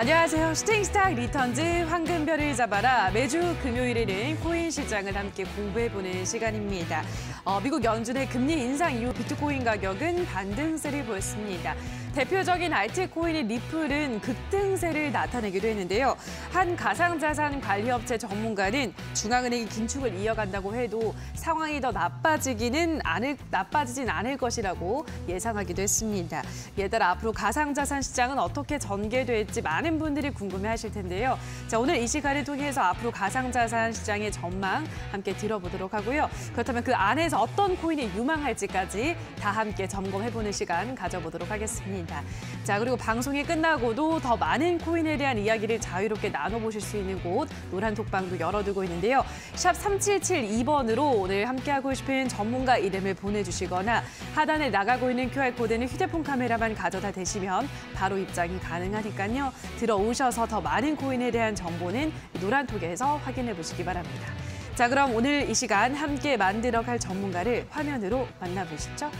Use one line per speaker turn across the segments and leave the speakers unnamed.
안녕하세요. 슈팅스탁 리턴즈 황금별을 잡아라. 매주 금요일에는 코인 시장을 함께 공부해보는 시간입니다. 어, 미국 연준의 금리 인상 이후 비트코인 가격은 반등세를 보였습니다. 대표적인 알트코인인 리플은 급등세를 나타내기도 했는데요. 한 가상자산 관리업체 전문가는 중앙은행이 긴축을 이어간다고 해도 상황이 더 나빠지기는 않을, 나빠지진 않을 것이라고 예상하기도 했습니다. 따라 앞으로 가상자산 시장은 어떻게 전개될지 많은 분들이 궁금해하실 텐데요. 자, 오늘 이 시간을 통해서 앞으로 가상자산 시장의 전망 함께 들어보도록 하고요. 그렇다면 그 안에서 어떤 코인이 유망할지까지 다 함께 점검해보는 시간 가져보도록 하겠습니다. 있습니다. 자, 그리고 방송이 끝나고도 더 많은 코인에 대한 이야기를 자유롭게 나눠보실 수 있는 곳 노란 톡방도 열어두고 있는데요. 샵 3772번으로 오늘 함께하고 싶은 전문가 이름을 보내주시거나 하단에 나가고 있는 QR코드는 휴대폰 카메라만 가져다 대시면 바로 입장이 가능하니까요. 들어오셔서 더 많은 코인에 대한 정보는 노란 톡에서 확인해 보시기 바랍니다. 자, 그럼 오늘 이 시간 함께 만들어갈 전문가를 화면으로 만나보시죠.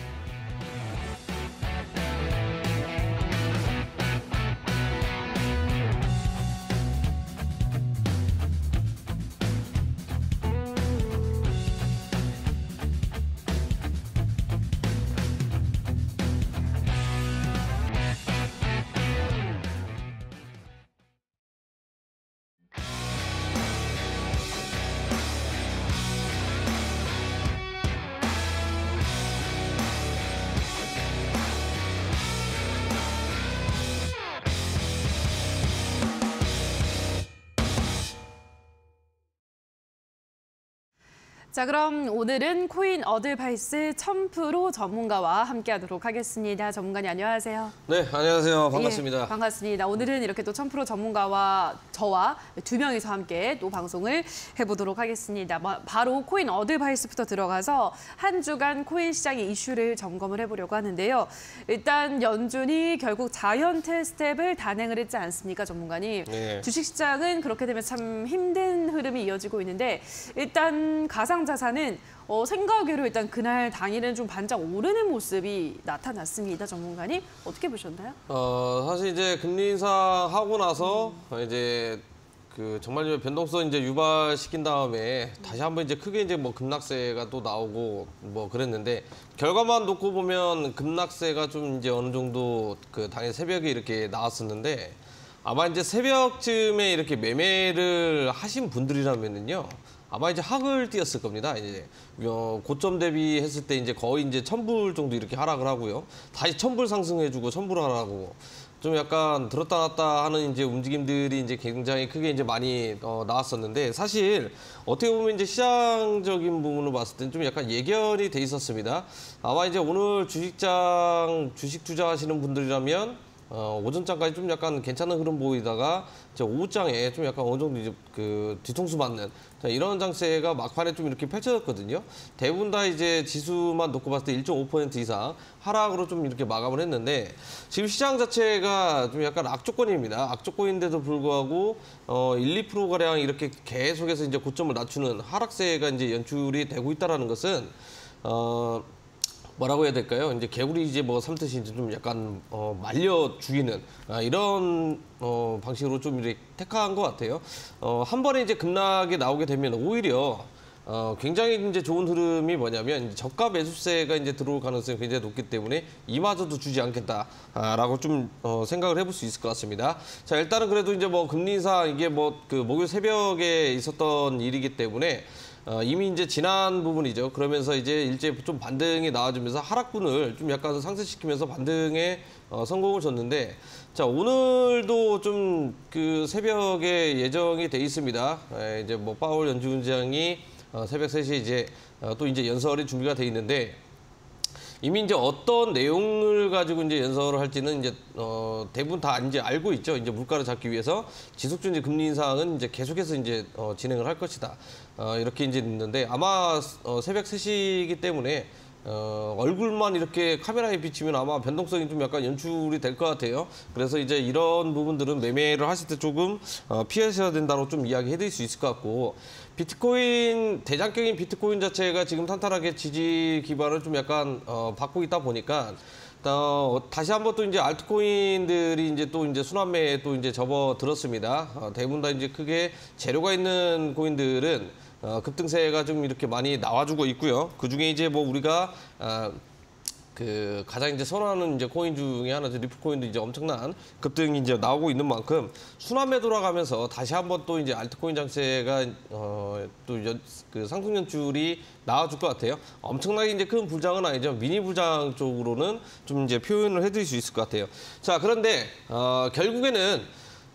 자, 그럼 오늘은 코인 어드바이스 1000프로 전문가와 함께하도록 하겠습니다. 전문가님 안녕하세요.
네, 안녕하세요. 반갑습니다.
예, 반갑습니다. 오늘은 이렇게 또 1000프로 전문가와 저와 두 명이서 함께 또 방송을 해보도록 하겠습니다. 바로 코인 어드바이스부터 들어가서 한 주간 코인 시장의 이슈를 점검을 해보려고 하는데요. 일단 연준이 결국 자이언트 스텝을 단행을 했지 않습니까, 전문가님? 네. 주식시장은 그렇게 되면 참 힘든 흐름이 이어지고 있는데 일단 가상 자산은 어, 생각외로 일단 그날 당일은 좀 반짝 오르는 모습이 나타났습니다. 전문가님 어떻게 보셨나요?
어 사실 이제 금리 인상하고 나서 음. 이제 그 정말 변동성 이제 유발시킨 다음에 다시 한번 이제 크게 이제 뭐 급락세가 또 나오고 뭐 그랬는데 결과만 놓고 보면 급락세가 좀 이제 어느 정도 그 당일 새벽에 이렇게 나왔었는데 아마 이제 새벽쯤에 이렇게 매매를 하신 분들이라면은요. 아마 이제 학을 띄었을 겁니다. 이제 어, 고점 대비했을 때 이제 거의 이제 천불 정도 이렇게 하락을 하고요. 다시 천불 상승해주고 천불 하락하고 좀 약간 들었다 놨다 하는 이제 움직임들이 이제 굉장히 크게 이제 많이 어, 나왔었는데 사실 어떻게 보면 이제 시장적인 부분을 봤을 때는 좀 약간 예견이 돼 있었습니다. 아마 이제 오늘 주식장 주식 투자하시는 분들이라면 어, 오전장까지 좀 약간 괜찮은 흐름 보이다가 이제 오후장에 좀 약간 어느 정도 이제 그 뒤통수 맞는 자, 이런 장세가 막판에 좀 이렇게 펼쳐졌거든요. 대부분 다 이제 지수만 놓고 봤을 때 1.5% 이상 하락으로 좀 이렇게 마감을 했는데 지금 시장 자체가 좀 약간 악조건입니다. 악조건인데도 불구하고 어, 1, 2%가량 이렇게 계속해서 이제 고점을 낮추는 하락세가 이제 연출이 되고 있다는 것은 어, 뭐라고 해야 될까요? 이제 개구리 이제 뭐 삼듯이 이제 좀 약간 어, 말려 죽이는 아, 이런 어, 방식으로 좀 이렇게 택한 것 같아요. 어, 한 번에 이제 급락이 나오게 되면 오히려 어, 굉장히 이제 좋은 흐름이 뭐냐면 이제 저가 매수세가 이제 들어올 가능성이 굉장히 높기 때문에 이마저도 주지 않겠다라고 좀 어, 생각을 해볼 수 있을 것 같습니다. 자 일단은 그래도 이제 뭐 금리 인상 이게 뭐 그 목요일 새벽에 있었던 일이기 때문에 어, 이미 이제 지난 부분이죠. 그러면서 이제 일제 좀 반등이 나와주면서 하락분을 좀 약간 상쇄시키면서 반등에 어, 성공을 줬는데 자 오늘도 좀 그 새벽에 예정이 돼 있습니다. 에, 이제 뭐 파월 연주원장이 어, 새벽 3시에 이제 어, 또 이제 연설이 준비가 돼 있는데 이미 이제 어떤 내용을 가지고 이제 연설을 할지는 이제 어 대부분 다 이제 알고 있죠. 이제 물가를 잡기 위해서 지속적인 이제 금리 인상은 이제 계속해서 이제 어 진행을 할 것이다. 어 이렇게 이제 있는데 아마 어 새벽 3시이기 때문에 어, 얼굴만 이렇게 카메라에 비치면 아마 변동성이 좀 약간 연출이 될 것 같아요. 그래서 이제 이런 부분들은 매매를 하실 때 조금 어, 피하셔야 된다고 좀 이야기해 드릴 수 있을 것 같고 비트코인 대장격인 비트코인 자체가 지금 탄탄하게 지지 기반을 좀 약간 어, 받고 있다 보니까 어, 다시 한번 또 이제 알트코인들이 이제 또 이제 순환매에 또 이제 접어들었습니다. 어, 대부분 다 이제 크게 재료가 있는 코인들은 어, 급등세가 좀 이렇게 많이 나와주고 있고요. 그 중에 이제 뭐 우리가 어, 그 가장 이제 선호하는 이제 코인 중에 하나죠. 리플 코인도 이제 엄청난 급등이 이제 나오고 있는 만큼 순환매 돌아가면서 다시 한번 또 이제 알트코인 장세가 어또그 상승 연출이 나와줄 것 같아요. 엄청나게 이제 큰 부장은 아니죠. 미니 부장 쪽으로는 좀 이제 표현을 해드릴 수 있을 것 같아요. 자 그런데 어, 결국에는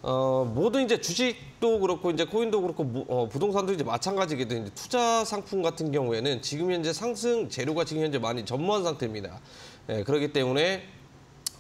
어, 모든 이제 주식도 그렇고 이제 코인도 그렇고 무- 어, 부동산도 이제 마찬가지거든요. 이제 투자 상품 같은 경우에는 지금 현재 상승 재료가 지금 현재 많이 전무한 상태입니다. 예, 그렇기 때문에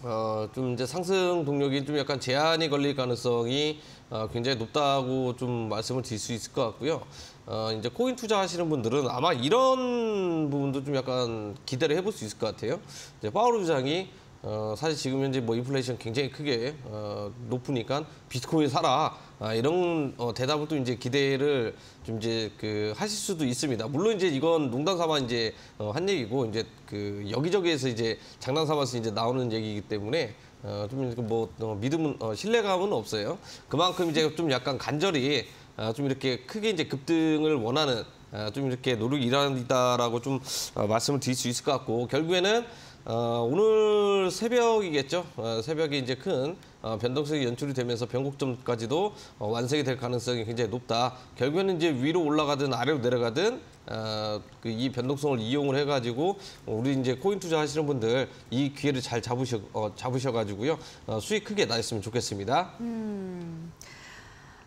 어, 좀 이제 상승 동력이 좀 약간 제한이 걸릴 가능성이 어, 굉장히 높다고 좀 말씀을 드릴 수 있을 것 같고요. 어, 이제 코인 투자하시는 분들은 아마 이런 부분도 좀 약간 기대를 해볼 수 있을 것 같아요. 이제 파워로 부장이 어, 사실 지금 현재 뭐 인플레이션 굉장히 크게 어, 높으니까 비트코인 사라 아, 이런 어, 대답을 또 이제 기대를 좀 이제 그 하실 수도 있습니다. 물론 이제 이건 농담 삼아 이제 어, 한 얘기고 이제 그 여기저기에서 이제 장난 삼아서 이제 나오는 얘기이기 때문에 어, 좀뭐 어, 믿음은 어, 신뢰감은 없어요. 그만큼 이제 좀 약간 간절히 아, 좀 이렇게 크게 이제 급등을 원하는 아, 좀 이렇게 노력이 일어난다라고 좀 어, 말씀을 드릴 수 있을 것 같고 결국에는 어, 오늘 새벽이겠죠. 어, 새벽에 이제 큰 어, 변동성이 연출이 되면서 변곡점까지도 어, 완성이 될 가능성이 굉장히 높다. 결국에는 이제 위로 올라가든 아래로 내려가든 어, 그 이 변동성을 이용을 해가지고 우리 이제 코인 투자하시는 분들 이 기회를 잘 잡으셔 어, 잡으셔가지고요 어, 수익 크게 나셨으면 좋겠습니다.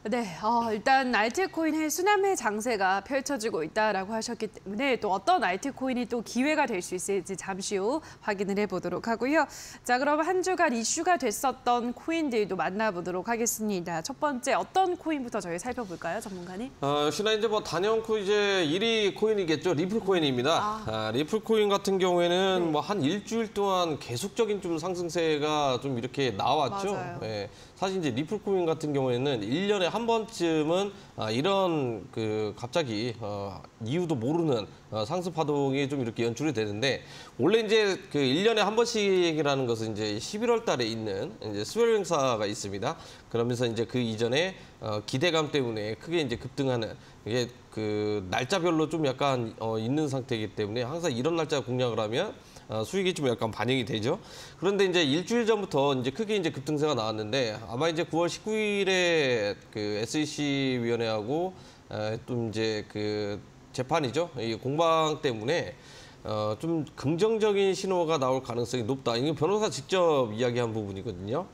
네, 어, 일단 알트코인의 순환매 장세가 펼쳐지고 있다라고 하셨기 때문에 또 어떤 알트코인이 또 기회가 될 수 있을지 잠시 후 확인을 해보도록 하고요. 자, 그럼 한 주간 이슈가 됐었던 코인들도 만나보도록 하겠습니다. 첫 번째 어떤 코인부터 저희 살펴볼까요, 전문가님?
어, 역시나 이제 뭐 단연코 이제 1위 코인이겠죠. 리플 코인입니다. 아, 리플 코인 같은 경우에는
네.
뭐 한 일주일 동안 계속적인 좀 상승세가 좀 이렇게 나왔죠.
맞아요.
예. 사실 이제 리플 코인 같은 경우에는 일년에 한 번쯤은 아, 이런 그 갑자기 어, 이유도 모르는 어, 상승 파동이 좀 이렇게 연출이 되는데 원래 이제 그 일년에 한 번씩이라는 것은 이제 11월 달에 있는 이제 수요일 행사가 있습니다. 그러면서 이제 그 이전에 어, 기대감 때문에 크게 이제 급등하는 이게 그 날짜별로 좀 약간 어, 있는 상태이기 때문에 항상 이런 날짜 공략을 하면 어, 수익이 좀 약간 반영이 되죠. 그런데 이제 일주일 전부터 이제 크게 이제 급등세가 나왔는데 아마 이제 9월 19일에 그 SEC 위원회하고 에, 또 이제 그 재판이죠. 이 공방 때문에 어, 좀 긍정적인 신호가 나올 가능성이 높다. 이게 변호사 직접 이야기한 부분이거든요.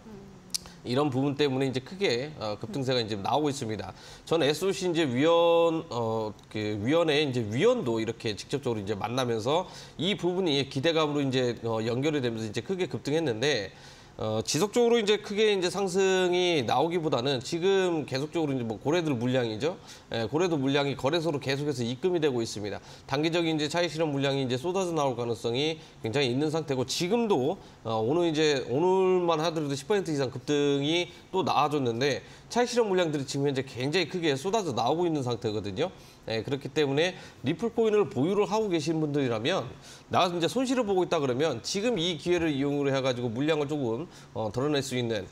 이런 부분 때문에 이제 크게 어, 급등세가 이제 나오고 있습니다. 저는 SOC 이제 위원 어그 위원회 이제 위원도 이렇게 직접적으로 이제 만나면서 이 부분이 기대감으로 이제 어, 연결이 되면서 이제 크게 급등했는데 어, 지속적으로 이제 크게 이제 상승이 나오기보다는 지금 계속적으로 이제 뭐 고래들 물량이죠. 예, 고래도 물량이 거래소로 계속해서 입금이 되고 있습니다. 단기적인 이제 차익 실현 물량이 이제 쏟아져 나올 가능성이 굉장히 있는 상태고 지금도 어, 오늘 이제 오늘만 하더라도 10% 이상 급등이 또 나와줬는데 차익 실현 물량들이 지금 현재 굉장히 크게 쏟아져 나오고 있는 상태거든요. 예, 그렇기 때문에 리플 코인을 보유를 하고 계신 분들이라면 나 이제 손실을 보고 있다 그러면 지금 이 기회를 이용을 해가지고 물량을 조금 어, 덜어낼 수 있는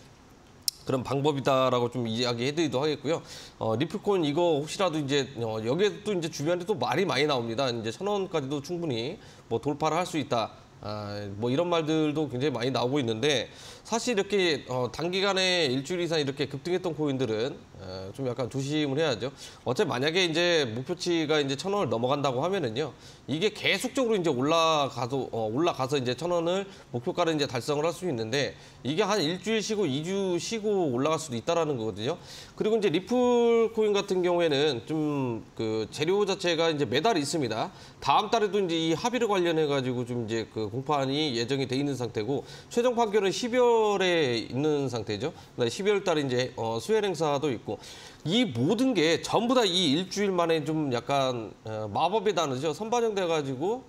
그런 방법이다라고 좀 이야기해드리도 하겠고요. 어, 리플코인 이거 혹시라도 이제 어, 여기에 또 이제 주변에 또 말이 많이 나옵니다. 이제 천 원까지도 충분히 뭐 돌파를 할 수 있다. 아, 뭐 이런 말들도 굉장히 많이 나오고 있는데 사실 이렇게 어, 단기간에 일주일 이상 이렇게 급등했던 코인들은 어, 좀 약간 조심을 해야죠. 어차피 만약에 이제 목표치가 이제 천 원을 넘어간다고 하면은요, 이게 계속적으로 이제 올라가서 어, 올라가서 이제 천 원을 목표가를 이제 달성을 할 수 있는데 이게 한 일주일 쉬고 이 주 쉬고 올라갈 수도 있다라는 거거든요. 그리고 이제 리플 코인 같은 경우에는 좀 그 재료 자체가 이제 매달 있습니다. 다음 달에도 이제 이 합의를 관련해 가지고 좀 이제 그 공판이 예정이 돼 있는 상태고 최종 판결은 12월 에 있는 상태죠. 그다음에 12월 달에 이제 어, 수혈 행사도 있고 이 모든 게 전부 다 이 일주일 만에 좀 약간 어, 마법의 단어죠. 선반영돼 가지고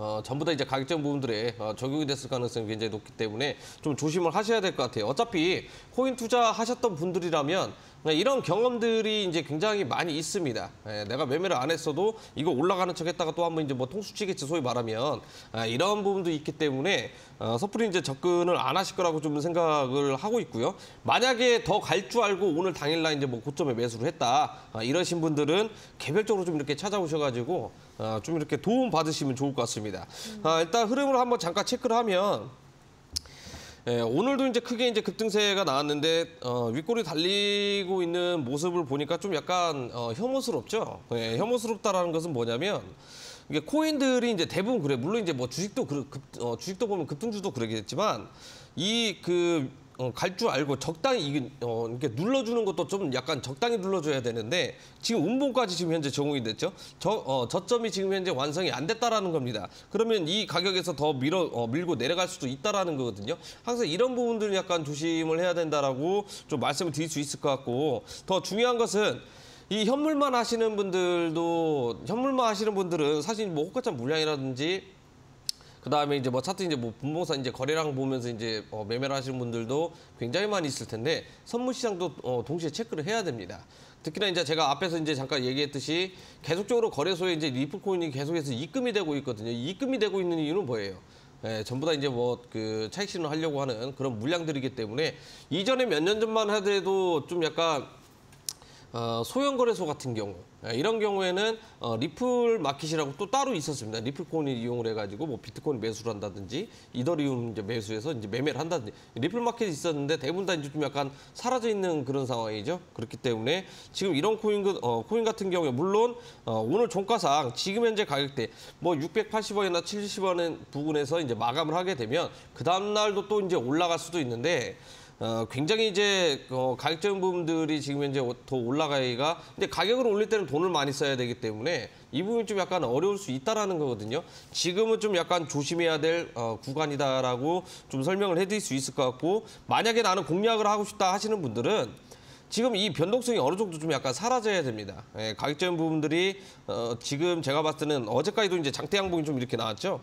어, 전부 다 이제 가격적 부분들에 어, 적용이 됐을 가능성이 굉장히 높기 때문에 좀 조심을 하셔야 될 것 같아요. 어차피 코인 투자하셨던 분들이라면 이런 경험들이 이제 굉장히 많이 있습니다. 예, 내가 매매를 안 했어도 이거 올라가는 척 했다가 또 한번 이제 뭐 통수치겠지 소위 말하면 아, 이런 부분도 있기 때문에 어, 섣불리 이제 접근을 안 하실 거라고 좀 생각을 하고 있고요. 만약에 더 갈 줄 알고 오늘 당일날 이제 뭐 고점에 매수를 했다 아, 이러신 분들은 개별적으로 좀 이렇게 찾아오셔가지고 어, 좀 이렇게 도움 받으시면 좋을 것 같습니다. 아, 일단 흐름을 한번 잠깐 체크를 하면 예, 오늘도 이제 크게 이제 급등세가 나왔는데 어, 윗골이 달리고 있는 모습을 보니까 좀 약간 어, 혐오스럽죠. 예, 혐오스럽다라는 것은 뭐냐면 이게 코인들이 이제 대부분 그래. 물론 이제 뭐 주식도 그, 급, 어, 주식도 보면 급등주도 그러겠지만 이그 어, 갈 줄 알고 적당히 이게 어, 이렇게 눌러주는 것도 좀 약간 적당히 눌러줘야 되는데 지금 운봉까지 지금 현재 적용이 됐죠. 저 어, 저점이 지금 현재 완성이 안 됐다라는 겁니다. 그러면 이 가격에서 더 밀어 어, 밀고 내려갈 수도 있다라는 거거든요. 항상 이런 부분들은 약간 조심을 해야 된다라고 좀 말씀을 드릴 수 있을 것 같고 더 중요한 것은 이 현물만 하시는 분들도 현물만 하시는 분들은 사실 뭐 호가점 물량이라든지 그 다음에 이제 뭐 차트 이제 뭐 분봉사 이제 거래량 보면서 이제 어, 매매를 하시는 분들도 굉장히 많이 있을 텐데 선물 시장도 어, 동시에 체크를 해야 됩니다. 특히나 이제 제가 앞에서 이제 잠깐 얘기했듯이 계속적으로 거래소에 이제 리플 코인이 계속해서 입금이 되고 있거든요. 이 입금이 되고 있는 이유는 뭐예요? 예, 전부 다 이제 뭐 그 차익 실현을 하려고 하는 그런 물량들이기 때문에 이전에 몇 년 전만 하더라도 좀 약간 어, 소형 거래소 같은 경우 예, 이런 경우에는 어, 리플 마켓이라고 또 따로 있었습니다. 리플 코인을 이용을 해가지고 뭐 비트코인 매수를 한다든지 이더리움 이제 매수해서 이제 매매를 한다든지 리플 마켓이 있었는데 대부분 다 이제 좀 약간 사라져 있는 그런 상황이죠. 그렇기 때문에 지금 이런 코인 그- 어, 코인 같은 경우에 물론 어, 오늘 종가상 지금 현재 가격대 뭐 680원이나 70원 부근에서 이제 마감을 하게 되면 그 다음 날도 또 이제 올라갈 수도 있는데. 어, 굉장히 이제 어, 가격적인 부분들이 지금 현재 더 올라가기가 근데 가격을 올릴 때는 돈을 많이 써야 되기 때문에 이 부분이 좀 약간 어려울 수 있다라는 거거든요. 지금은 좀 약간 조심해야 될 어, 구간이다라고 좀 설명을 해드릴 수 있을 것 같고 만약에 나는 공략을 하고 싶다 하시는 분들은 지금 이 변동성이 어느 정도 좀 약간 사라져야 됩니다. 예, 가격적인 부분들이 어, 지금 제가 봤을 때는 어제까지도 이제 장대 양봉이 좀 이렇게 나왔죠.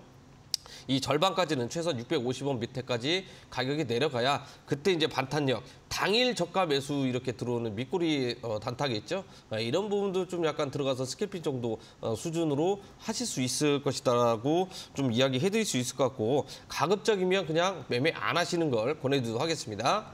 이 절반까지는 최소 650원 밑에까지 가격이 내려가야 그때 이제 반탄력 당일 저가 매수 이렇게 들어오는 밑꼬리 어, 단타기 있죠. 아, 이런 부분도 좀 약간 들어가서 스캘핑 정도 어, 수준으로 하실 수 있을 것이다라고 좀 이야기해드릴 수 있을 것 같고 가급적이면 그냥 매매 안 하시는 걸 권해드리도록 하겠습니다.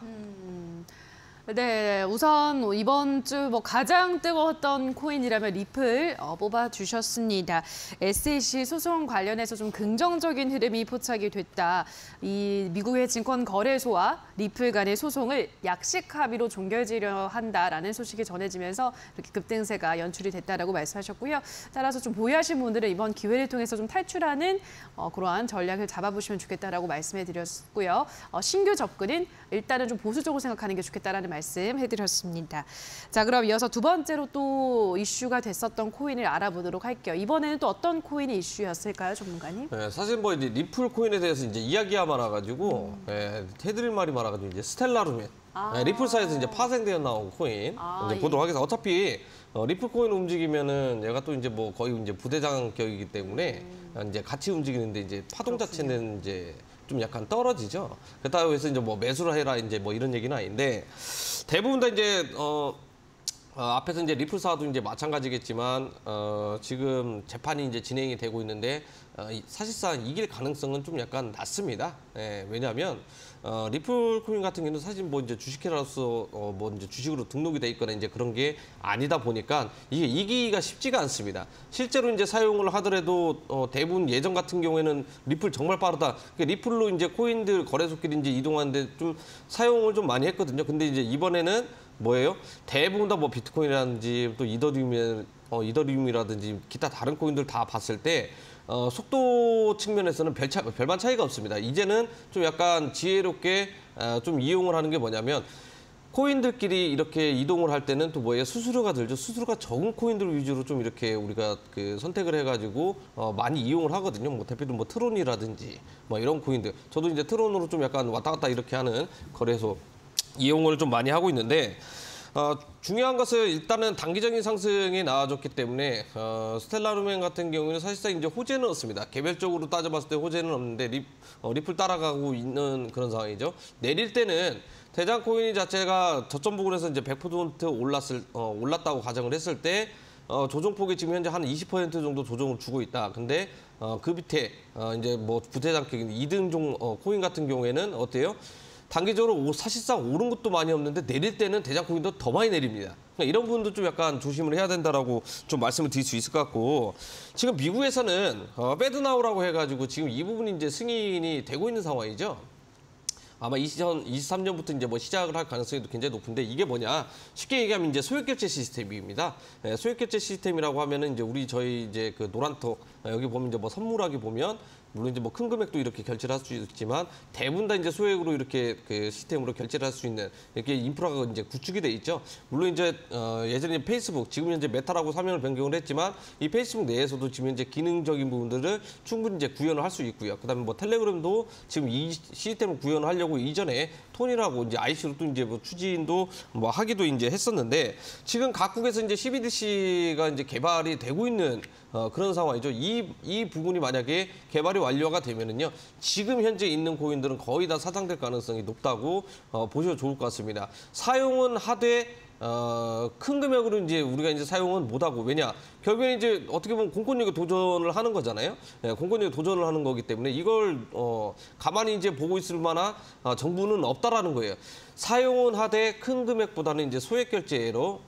네, 우선 이번 주 뭐 가장 뜨거웠던 코인이라면 리플 어, 뽑아주셨습니다. SEC 소송 관련해서 좀 긍정적인 흐름이 포착이 됐다. 이 미국의 증권 거래소와 리플 간의 소송을 약식 합의로 종결지려 한다라는 소식이 전해지면서 이렇게 급등세가 연출이 됐다라고 말씀하셨고요. 따라서 좀 보유하신 분들은 이번 기회를 통해서 좀 탈출하는 어, 그러한 전략을 잡아보시면 좋겠다라고 말씀해 드렸고요. 어, 신규 접근은 일단은 좀 보수적으로 생각하는 게 좋겠다라는 말씀 해드렸습니다. 자, 그럼 이어서 두 번째로 또 이슈가 됐었던 코인을 알아보도록 할게요. 이번에는 또 어떤 코인이 이슈였을까요, 전문가님?
네, 사실 뭐 이제 리플 코인에 대해서 이제 이야기가 많아가지고 예, 해드릴 말이 많아가지고 이제 스텔라루멘
아.
예, 리플사에서 이제 파생되어 나온 코인
아,
이제
예.
보도록 하겠습니다. 어차피 어, 리플 코인 움직이면은 얘가 또 이제 뭐 거의 이제 부대장격이기 때문에
음.
이제 같이 움직이는데 이제 파동 자체는 이제 좀 약간 떨어지죠. 그렇다고 해서 이제 뭐 매수를 해라 이제 뭐 이런 얘기는 아닌데 대부분 다 이제 어. 어, 앞에서 이제 리플사도 이제 마찬가지겠지만 어, 지금 재판이 이제 진행이 되고 있는데 어, 이- 사실상 이길 가능성은 좀 약간 낮습니다. 예, 왜냐하면 어, 리플 코인 같은 경우는 사실 뭐 이제 주식회사로서 어, 뭐 이제 주식으로 등록이 돼 있거나 이제 그런 게 아니다 보니까 이게 이기기가 쉽지가 않습니다. 실제로 이제 사용을 하더라도 어, 대부분 예전 같은 경우에는 리플 정말 빠르다. 그러니까 리플로 이제 코인들 거래소끼리 이제 이동하는데 좀 사용을 좀 많이 했거든요. 근데 이제 이번에는 뭐예요? 대부분 다 뭐 비트코인이라든지 또 이더리움, 어, 이더리움이라든지 기타 다른 코인들 다 봤을 때 어, 속도 측면에서는 별 차, 별반 차이가 없습니다. 이제는 좀 약간 지혜롭게 어, 좀 이용을 하는 게 뭐냐면 코인들끼리 이렇게 이동을 할 때는 또 뭐예요? 수수료가 들죠. 수수료가 적은 코인들 위주로 좀 이렇게 우리가 그 선택을 해가지고 어, 많이 이용을 하거든요. 뭐 대표도 뭐 트론이라든지 뭐 이런 코인들. 저도 이제 트론으로 좀 약간 왔다 갔다 이렇게 하는 거래소 이용을 좀 많이 하고 있는데 어, 중요한 것은 일단은 단기적인 상승이 나와줬기 때문에 어, 스텔라루멘 같은 경우는 사실상 이제 호재는 없습니다. 개별적으로 따져봤을 때 호재는 없는데 리, 어, 리플 따라가고 있는 그런 상황이죠. 내릴 때는 대장 코인 자체가 저점 부분에서 이제 100% 올랐을 어, 올랐다고 가정을 했을 때 어, 조정폭이 지금 현재 한 20% 정도 조정을 주고 있다. 근데 어, 그 밑에 어, 이제 뭐 부대장 격인 2등 종 어, 코인 같은 경우에는 어때요? 단기적으로 오, 사실상 오른 것도 많이 없는데 내릴 때는 대장 코인도 더 많이 내립니다. 그러니까 이런 부분도 좀 약간 조심을 해야 된다라고 좀 말씀을 드릴 수 있을 것 같고 지금 미국에서는 어, 배드나우라고 해가지고 지금 이 부분이 이제 승인이 되고 있는 상황이죠. 아마 2023년부터 이제 뭐 시작을 할 가능성이 굉장히 높은데 이게 뭐냐 쉽게 얘기하면 이제 소액 결제 시스템입니다. 예, 소액 결제 시스템이라고 하면은 이제 우리 저희 이제 그 노란톡 여기 보면 이제 뭐 선물하기 보면 물론 이제 뭐 큰 금액도 이렇게 결제를 할 수 있지만 대부분 다 이제 소액으로 이렇게 그 시스템으로 결제를 할 수 있는 이렇게 인프라가 이제 구축이 돼 있죠. 물론 이제 어 예전에 페이스북 지금 현재 메타라고 사명을 변경을 했지만 이 페이스북 내에서도 지금 현재 기능적인 부분들을 충분히 이제 구현을 할 수 있고요. 그다음에 뭐 텔레그램도 지금 이 시스템을 구현을 하려고 이전에 톤이라고 이제 ICO로 또 이제 뭐 추진도 뭐 하기도 이제 했었는데 지금 각국에서 이제 CBDC가 이제 개발이 되고 있는 어, 그런 상황이죠. 이, 이 부분이 만약에 개발이 완료가 되면은요, 지금 현재 있는 고인들은 거의 다 사장될 가능성이 높다고 어, 보셔도 좋을 것 같습니다. 사용은 하되 어, 큰 금액으로 이제 우리가 이제 사용은 못하고 왜냐 결국에 이제 어떻게 보면 공권력에 도전을 하는 거잖아요. 예, 공권력에 도전을 하는 거기 때문에 이걸 어, 가만히 이제 보고 있을 만한 어, 정부는 없다라는 거예요. 사용은 하되 큰 금액보다는 이제 소액 결제로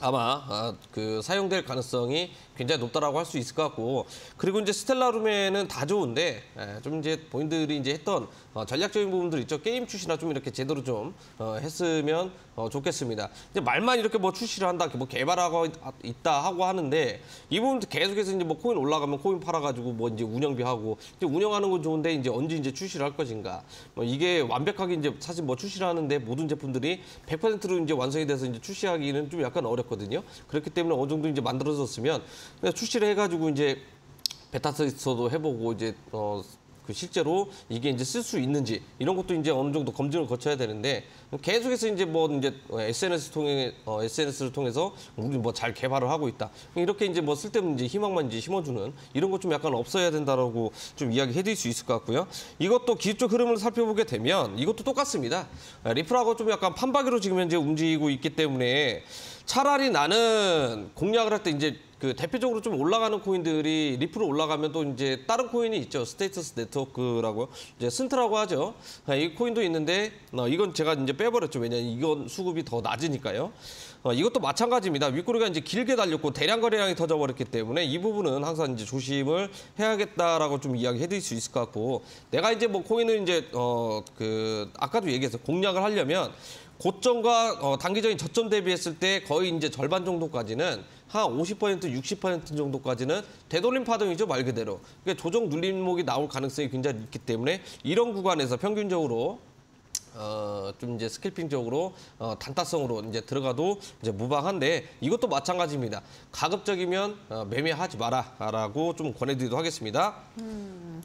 아마 아, 그 사용될 가능성이 굉장히 높다라고 할 수 있을 것 같고 그리고 이제 스텔라룸에는 다 좋은데 에, 좀 이제 본인들이 이제 했던 어, 전략적인 부분들 있죠 게임 출시나 좀 이렇게 제대로 좀 어, 했으면 어, 좋겠습니다. 이제 말만 이렇게 뭐 출시를 한다, 뭐 개발하고 있다 하고 하는데 이 부분도 계속해서 이제 뭐 코인 올라가면 코인 팔아가지고 뭐 이제 운영비 하고 이제 운영하는 건 좋은데 이제 언제 이제 출시를 할 것인가 뭐 이게 완벽하게 이제 사실 뭐 출시를 하는데 모든 제품들이 100%로 이제 완성이 돼서 이제 출시하기는 좀 약간 어렵거든요. 그렇기 때문에 어느 정도 이제 만들어졌으면 출시를 해가지고 이제 베타 테스트도 해보고 이제 어. 그 실제로 이게 이제 쓸 수 있는지 이런 것도 이제 어느 정도 검증을 거쳐야 되는데 계속해서 이제 뭐 이제 SNS 통해 어, SNS를 통해서 우리 뭐 잘 개발을 하고 있다 이렇게 이제 뭐 쓸데없는 이제 희망만 이제 심어주는 이런 것 좀 약간 없어야 된다라고 좀 이야기해 드릴 수 있을 것 같고요. 이것도 기술적 흐름을 살펴보게 되면 이것도 똑같습니다. 리플하고 좀 약간 판박이로 지금 현재 움직이고 있기 때문에 차라리 나는 공략을 할 때 이제 그 대표적으로 좀 올라가는 코인들이 리플로 올라가면 또 이제 다른 코인이 있죠. 스테이터스 네트워크라고요. 이제 센트라고 하죠. 아, 이 코인도 있는데 어, 이건 제가 이제 빼버렸죠. 왜냐하면 이건 수급이 더 낮으니까요. 어, 이것도 마찬가지입니다. 윗꼬리가 이제 길게 달렸고 대량 거래량이 터져버렸기 때문에 이 부분은 항상 이제 조심을 해야겠다라고 좀 이야기해드릴 수 있을 것 같고 내가 이제 뭐 코인을 이제 어 그 아까도 얘기해서 공략을 하려면 고점과 어, 단기적인 저점 대비했을 때 거의 이제 절반 정도까지는 한 50% 60% 정도까지는 되돌림 파동이죠 말 그대로. 그러니까 조정 눌림목이 나올 가능성이 굉장히 있기 때문에 이런 구간에서 평균적으로 어, 좀 이제 스킬핑적으로 어, 단타성으로 이제 들어가도 이제 무방한데 이것도 마찬가지입니다. 가급적이면 어, 매매하지 마라라고 좀 권해드리도록 하겠습니다. 음.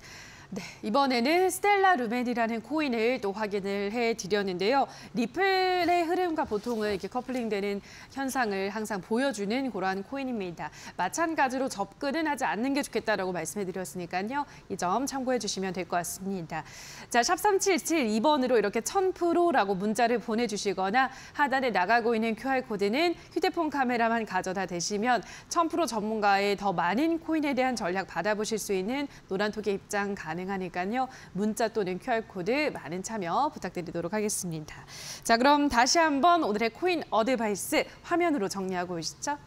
네, 이번에는 스텔라 루멘이라는 코인을 또 확인을 해드렸는데요. 리플의 흐름과 보통은 이렇게 커플링되는 현상을 항상 보여주는 그러한 코인입니다. 마찬가지로 접근은 하지 않는 게 좋겠다라고 말씀해드렸으니까요. 이 점 참고해 주시면 될 것 같습니다. 자, 샵 377 2번으로 이렇게 1000%라고 문자를 보내주시거나 하단에 나가고 있는 QR코드는 휴대폰 카메라만 가져다 대시면 1000% 전문가의 더 많은 코인에 대한 전략 받아보실 수 있는 노란톡의 입장 가능 가능하니까요. 문자 또는 QR코드 많은 참여 부탁드리도록 하겠습니다. 자, 그럼 다시 한번 오늘의 코인 advice 화면으로 정리하고 오시죠.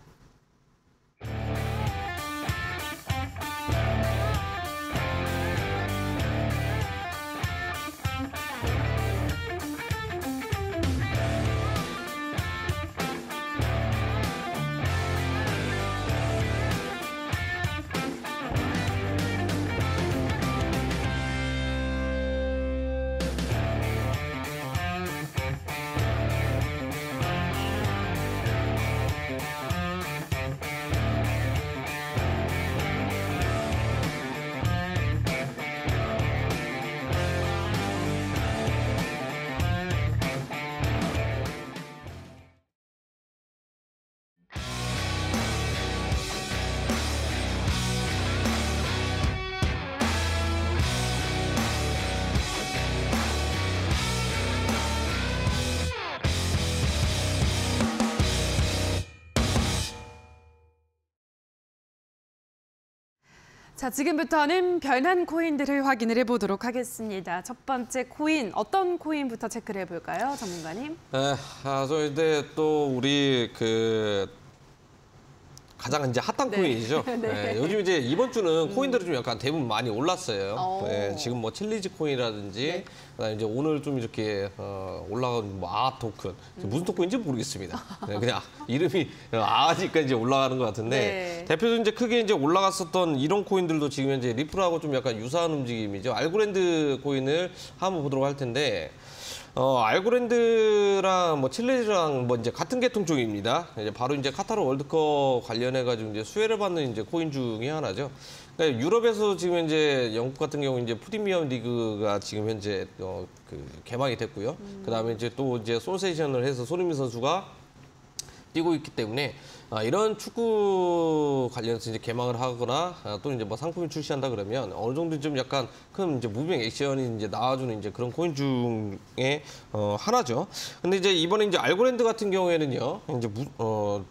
자, 지금부터는 변한 코인들을 확인을 해보도록 하겠습니다. 첫 번째 코인, 어떤 코인부터 체크를 해볼까요, 전문가님?
에, 아, 저 근데 또 우리 그 가장 이제 핫한
네.
코인이죠.
네.
예, 요즘 이제 이번 주는 코인들이 좀 약간 대부분 많이 올랐어요.
어.
예, 지금 뭐 칠리즈 코인이라든지
네.
그다음에 이제 오늘 좀 이렇게 어, 올라간 뭐 아아 토큰 무슨 토큰인지 모르겠습니다. 예, 그냥 이름이 아니까 이제 올라가는 것 같은데
네.
대표적으로 이제 크게 이제 올라갔었던 이런 코인들도 지금 현재 리플하고 좀 약간 유사한 움직임이죠. 알고랜드 코인을 한번 보도록 할 텐데. 어, 알고랜드랑 뭐 칠리즈랑 뭐 이제 같은 계통 쪽입니다. 이제 바로 이제 카타르 월드컵 관련해 가지고 이제 수혜를 받는 이제 코인 중에 하나죠. 그러니까 유럽에서 지금 현재 영국 같은 경우 이제 프리미엄 리그가 지금 현재 어, 그 개막이 됐고요. 그다음에 이제 또 이제 소세이션을 해서 손흥민 선수가 뛰고 있기 때문에 아, 이런 축구 관련해서 이제 개막을 하거나 아, 또 이제 뭐 상품을 출시한다 그러면 어느 정도 좀 약간 큰 이제 moving action이 이제 나와주는 이제 그런 코인 중에 어, 하나죠. 근데 이제 이번에 이제 알고랜드 같은 경우에는요, 이제 무, 어,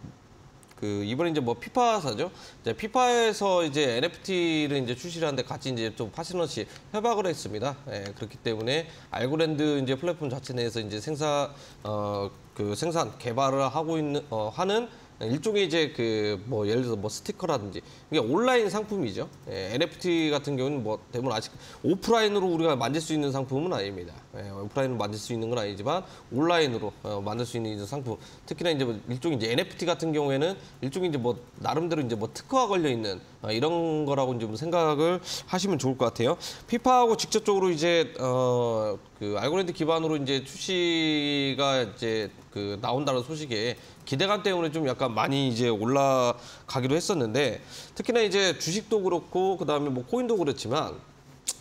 그 이번에 이제 뭐 피파사죠. 이제 피파에서 이제 NFT를 이제 출시를 하는데 같이 이제 좀 파트너십 협약을 했습니다. 예, 그렇기 때문에 알고랜드 이제 플랫폼 자체 내에서 이제 생산 어 그 생산 개발을 하고 있는 어 하는 일종의 이제 그 뭐 예를 들어서 뭐 스티커라든지 이게 온라인 상품이죠. 예, NFT 같은 경우는 뭐 대부분 아직 오프라인으로 우리가 만질 수 있는 상품은 아닙니다. 예, 오프라인으로 만질 수 있는 건 아니지만 온라인으로 어, 만들 수 있는 상품. 특히나 이제 뭐 일종의 이제 NFT 같은 경우에는 일종의 이제 뭐 나름대로 이제 뭐 특허가 걸려 있는 어, 이런 거라고 좀 생각을 하시면 좋을 것 같아요. 피파하고 직접적으로 이제 어 그 알고랜드 기반으로 이제 출시가 이제 그 나온다는 소식에 기대감 때문에 좀 약간 많이 이제 올라가기도 했었는데 특히나 이제 주식도 그렇고 그다음에 뭐 코인도 그렇지만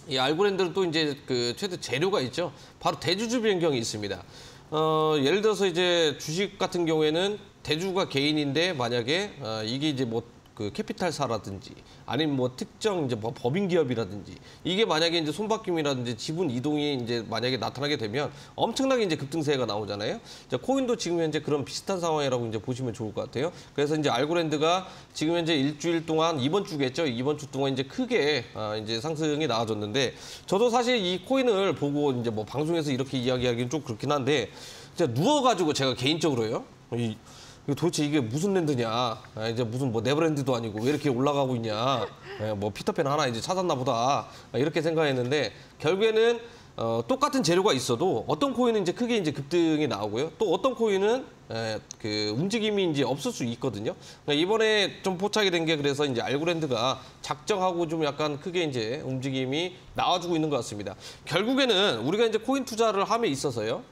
이 알고랜드는 또 이제 그 최대 재료가 있죠. 바로 대주주 변경이 있습니다. 어, 예를 들어서 이제 주식 같은 경우에는 대주가 개인인데 만약에 어, 이게 이제 뭐 그 캐피탈사라든지 아니면 뭐 특정 이제 뭐 법인 기업이라든지 이게 만약에 이제 손바뀜이라든지 지분 이동이 이제 만약에 나타나게 되면 엄청나게 이제 급등세가 나오잖아요. 자, 코인도 지금 현재 그런 비슷한 상황이라고 이제 보시면 좋을 것 같아요. 그래서 이제 알고랜드가 지금 현재 일주일 동안 이번 주겠죠. 이번 주 동안 이제 크게 아, 이제 상승이 나와줬는데 저도 사실 이 코인을 보고 이제 뭐 방송에서 이렇게 이야기하기는 좀 그렇긴 한데 진짜 누워가지고 제가 개인적으로요. 이 도대체 이게 무슨 랜드냐? 아, 이제 무슨 뭐 네버랜드도 아니고 왜 이렇게 올라가고 있냐? 예, 뭐 피터팬 하나 이제 찾았나 보다 아, 이렇게 생각했는데 결국에는 어, 똑같은 재료가 있어도 어떤 코인은 이제 크게 이제 급등이 나오고요. 또 어떤 코인은 에, 그 움직임이 이제 없을 수 있거든요. 그러니까 이번에 좀 포착이 된 게 그래서 이제 알고랜드가 작정하고 좀 약간 크게 이제 움직임이 나와주고 있는 것 같습니다. 결국에는 우리가 이제 코인 투자를 함에 있어서요.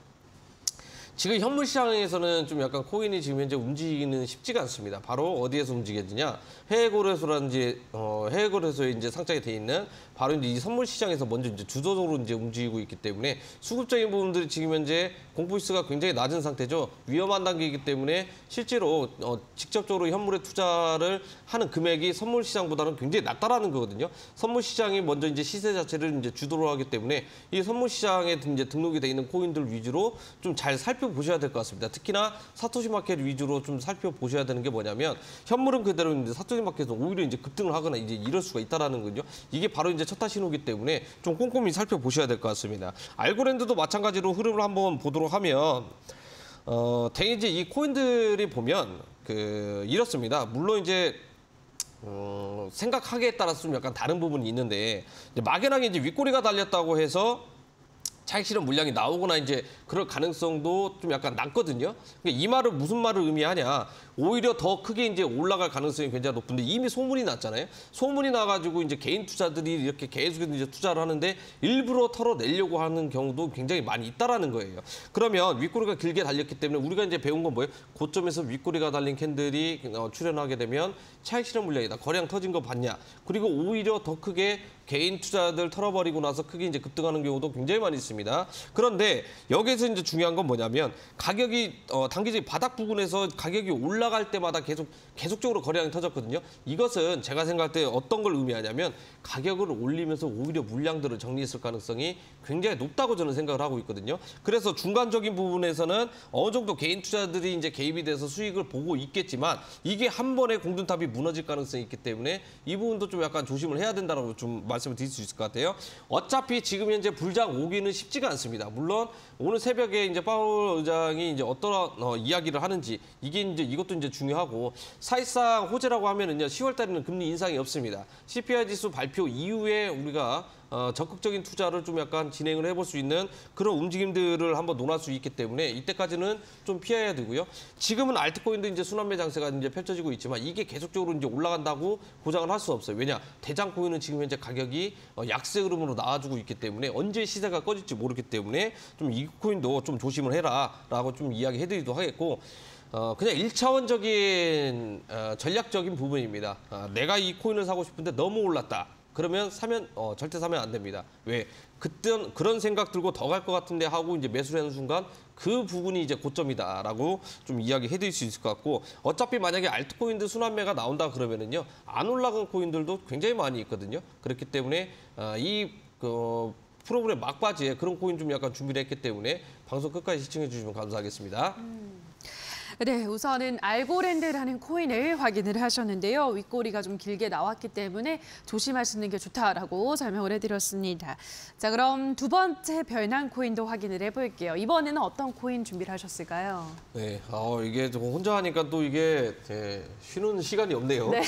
지금 현물 시장에서는 좀 약간 코인이 지금 현재 움직이는 쉽지가 않습니다. 바로 어디에서 움직여지냐? 해외 거래소라든지 어, 해외 거래소에 이제 상장이 돼 있는 바로 이제 이 선물 시장에서 먼저 이제 주도적으로 이제 움직이고 있기 때문에 수급적인 부분들이 지금 현재 공포지수가 굉장히 낮은 상태죠. 위험한 단계이기 때문에 실제로 어, 직접적으로 현물에 투자를 하는 금액이 선물 시장보다는 굉장히 낮다라는 거거든요. 선물 시장이 먼저 이제 시세 자체를 이제 주도를 하기 때문에 이 선물 시장에 이제 등록이 돼 있는 코인들 위주로 좀 잘 살펴보셔야 될 것 같습니다. 특히나 사토시 마켓 위주로 좀 살펴보셔야 되는 게 뭐냐면 현물은 그대로 있는데 사토시 마켓은 오히려 이제 급등을 하거나 이제 이럴 수가 있다라는 거죠. 이게 바로 이제 첫타 신호기 때문에 좀 꼼꼼히 살펴보셔야 될 것 같습니다. 알고랜드도 마찬가지로 흐름을 한번 보도록 하면 어, 대개 이제 이 코인들이 보면 그 이렇습니다. 물론 이제 어, 생각하기에 따라서 좀 약간 다른 부분이 있는데 막연하게 이제 윗꼬리가 달렸다고 해서 차익 실현 물량이 나오거나 이제 그럴 가능성도 좀 약간 낮거든요. 그러니까 이 말은 무슨 말을 의미하냐? 오히려 더 크게 이제 올라갈 가능성이 굉장히 높은데 이미 소문이 났잖아요. 소문이 나가지고 이제 개인 투자들이 이렇게 계속 이제 투자를 하는데 일부러 털어내려고 하는 경우도 굉장히 많이 있다라는 거예요. 그러면 윗꼬리가 길게 달렸기 때문에 우리가 이제 배운 건 뭐예요? 고점에서 윗꼬리가 달린 캔들이 어, 출현하게 되면 차익 실현 물량이다. 거래량 터진 거 봤냐? 그리고 오히려 더 크게 개인 투자들 털어버리고 나서 크게 이제 급등하는 경우도 굉장히 많이 있습니다. 그런데 여기서 이제 중요한 건 뭐냐면 가격이 어, 단기적 바닥 부분에서 가격이 올라갈 때마다 계속 계속적으로 거래량이 터졌거든요. 이것은 제가 생각할 때 어떤 걸 의미하냐면 가격을 올리면서 오히려 물량들을 정리했을 가능성이 굉장히 높다고 저는 생각을 하고 있거든요. 그래서 중간적인 부분에서는 어느 정도 개인 투자들이 이제 개입이 돼서 수익을 보고 있겠지만 이게 한 번에 공든탑이 무너질 가능성이 있기 때문에 이 부분도 좀 약간 조심을 해야 된다고 좀 말씀 을 드릴 수 있을 것 같아요. 어차피 지금 현재 불장 오기는 쉽지가 않습니다. 물론 오늘 새벽에 이제 파월 의장이 이제 어떤 어, 이야기를 하는지 이게 이제 이것도 이제 중요하고 사실상 호재라고 하면은요 10월 달에는 금리 인상이 없습니다. CPI 지수 발표 이후에 우리가 어, 적극적인 투자를 좀 약간 진행을 해볼 수 있는 그런 움직임들을 한번 논할 수 있기 때문에 이때까지는 좀 피해야 되고요. 지금은 알트코인도 이제 순환매 장세가 이제 펼쳐지고 있지만 이게 계속적으로 이제 올라간다고 보장을 할 수 없어요. 왜냐 대장 코인은 지금 현재 가격이 어, 약세 흐름으로 나와주고 있기 때문에 언제 시세가 꺼질지 모르기 때문에 좀 이 코인도 좀 조심을 해라라고 좀 이야기해드리도 하겠고. 어, 그냥 일차원적인 어, 전략적인 부분입니다. 아, 내가 이 코인을 사고 싶은데 너무 올랐다. 그러면 사면 어, 절대 사면 안 됩니다. 왜? 그때 그런 생각 들고 더 갈 것 같은데 하고 이제 매수를 하는 순간 그 부분이 이제 고점이다라고 좀 이야기해 드릴 수 있을 것 같고 어차피 만약에 알트코인들 순환매가 나온다 그러면은요 안 올라간 코인들도 굉장히 많이 있거든요. 그렇기 때문에 어, 이 그, 프로그램 막바지에 그런 코인 좀 약간 준비를 했기 때문에 방송 끝까지 시청해 주시면 감사하겠습니다.
네, 우선은 알고랜드라는 코인을 확인을 하셨는데요. 윗꼬리가 좀 길게 나왔기 때문에 조심하시는 게 좋다라고 설명을 해드렸습니다. 자, 그럼 두 번째 별난 코인도 확인을 해볼게요. 이번에는 어떤 코인 준비를 하셨을까요?
네, 어, 이게 좀 혼자 하니까 또 이게 예, 쉬는 시간이 없네요.
네.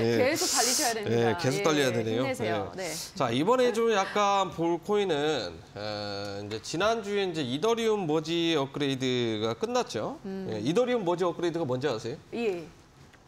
예.
계속 달리셔야 됩니다.
네, 계속 달려야 되네요. 네.
네.
자 이번에 좀 약간 볼 코인은 어, 이제 지난주에 이제 이더리움 머지 업그레이드가 끝났죠.
음.
예, 이더리움 머지 업그레이드가 뭔지 아세요?
예.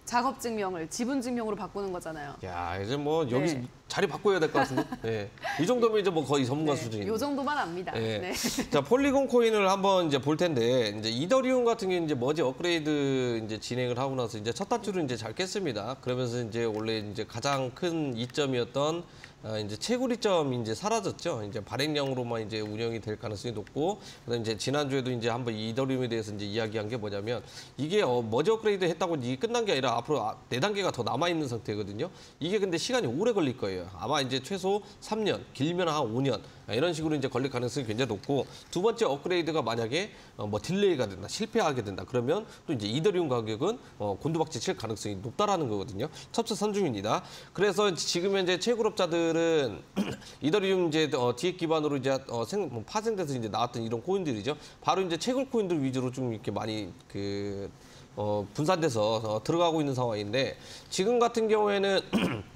작업 증명을 지분 증명으로 바꾸는 거잖아요.
야 이제 뭐 여기
네.
자리 바꿔야 될 것 같은데. 네. 이 정도면 이제 뭐 거의 전문가
네,
수준입니다.
요 정도만 압니다.
예.
네.
자, 폴리곤 코인을 한번 이제 볼 텐데 이제 이더리움 같은 게 이제 머지 업그레이드 이제 진행을 하고 나서 이제 첫 단추를 이제 잘 깼습니다. 그러면서 이제 원래 이제 가장 큰 이점이었던 아, 이제 채굴이점이 이제 사라졌죠. 이제 발행량으로만 이제 운영이 될 가능성이 높고 그다음 이제 지난주에도 이제 한번 이더리움에 대해서 이제 이야기한 게 뭐냐면 이게 어, 머지 업그레이드 했다고 이게 끝난 게 아니라 앞으로 아, 네 단계가 더 남아 있는 상태거든요. 이게 근데 시간이 오래 걸릴 거예요. 아마 이제 최소 3년, 길면 한 5년 아, 이런 식으로 이제 걸릴 가능성이 굉장히 높고 두 번째 업그레이드가 만약에 어, 뭐 delay가 된다, 실패하게 된다 그러면 또 이제 이더리움 가격은 어, 곤두박질 칠 가능성이 높다라는 거거든요. 첩첩산중입니다. 그래서 지금 현재 채굴업자들 은 이더리움 이제 어, DAG 기반으로 이제 어, 생, 뭐 파생돼서 이제 나왔던 이런 코인들이죠. 바로 이제 채굴 코인들 위주로 좀 이렇게 많이 그 어, 분산돼서 어, 들어가고 있는 상황인데 지금 같은 경우에는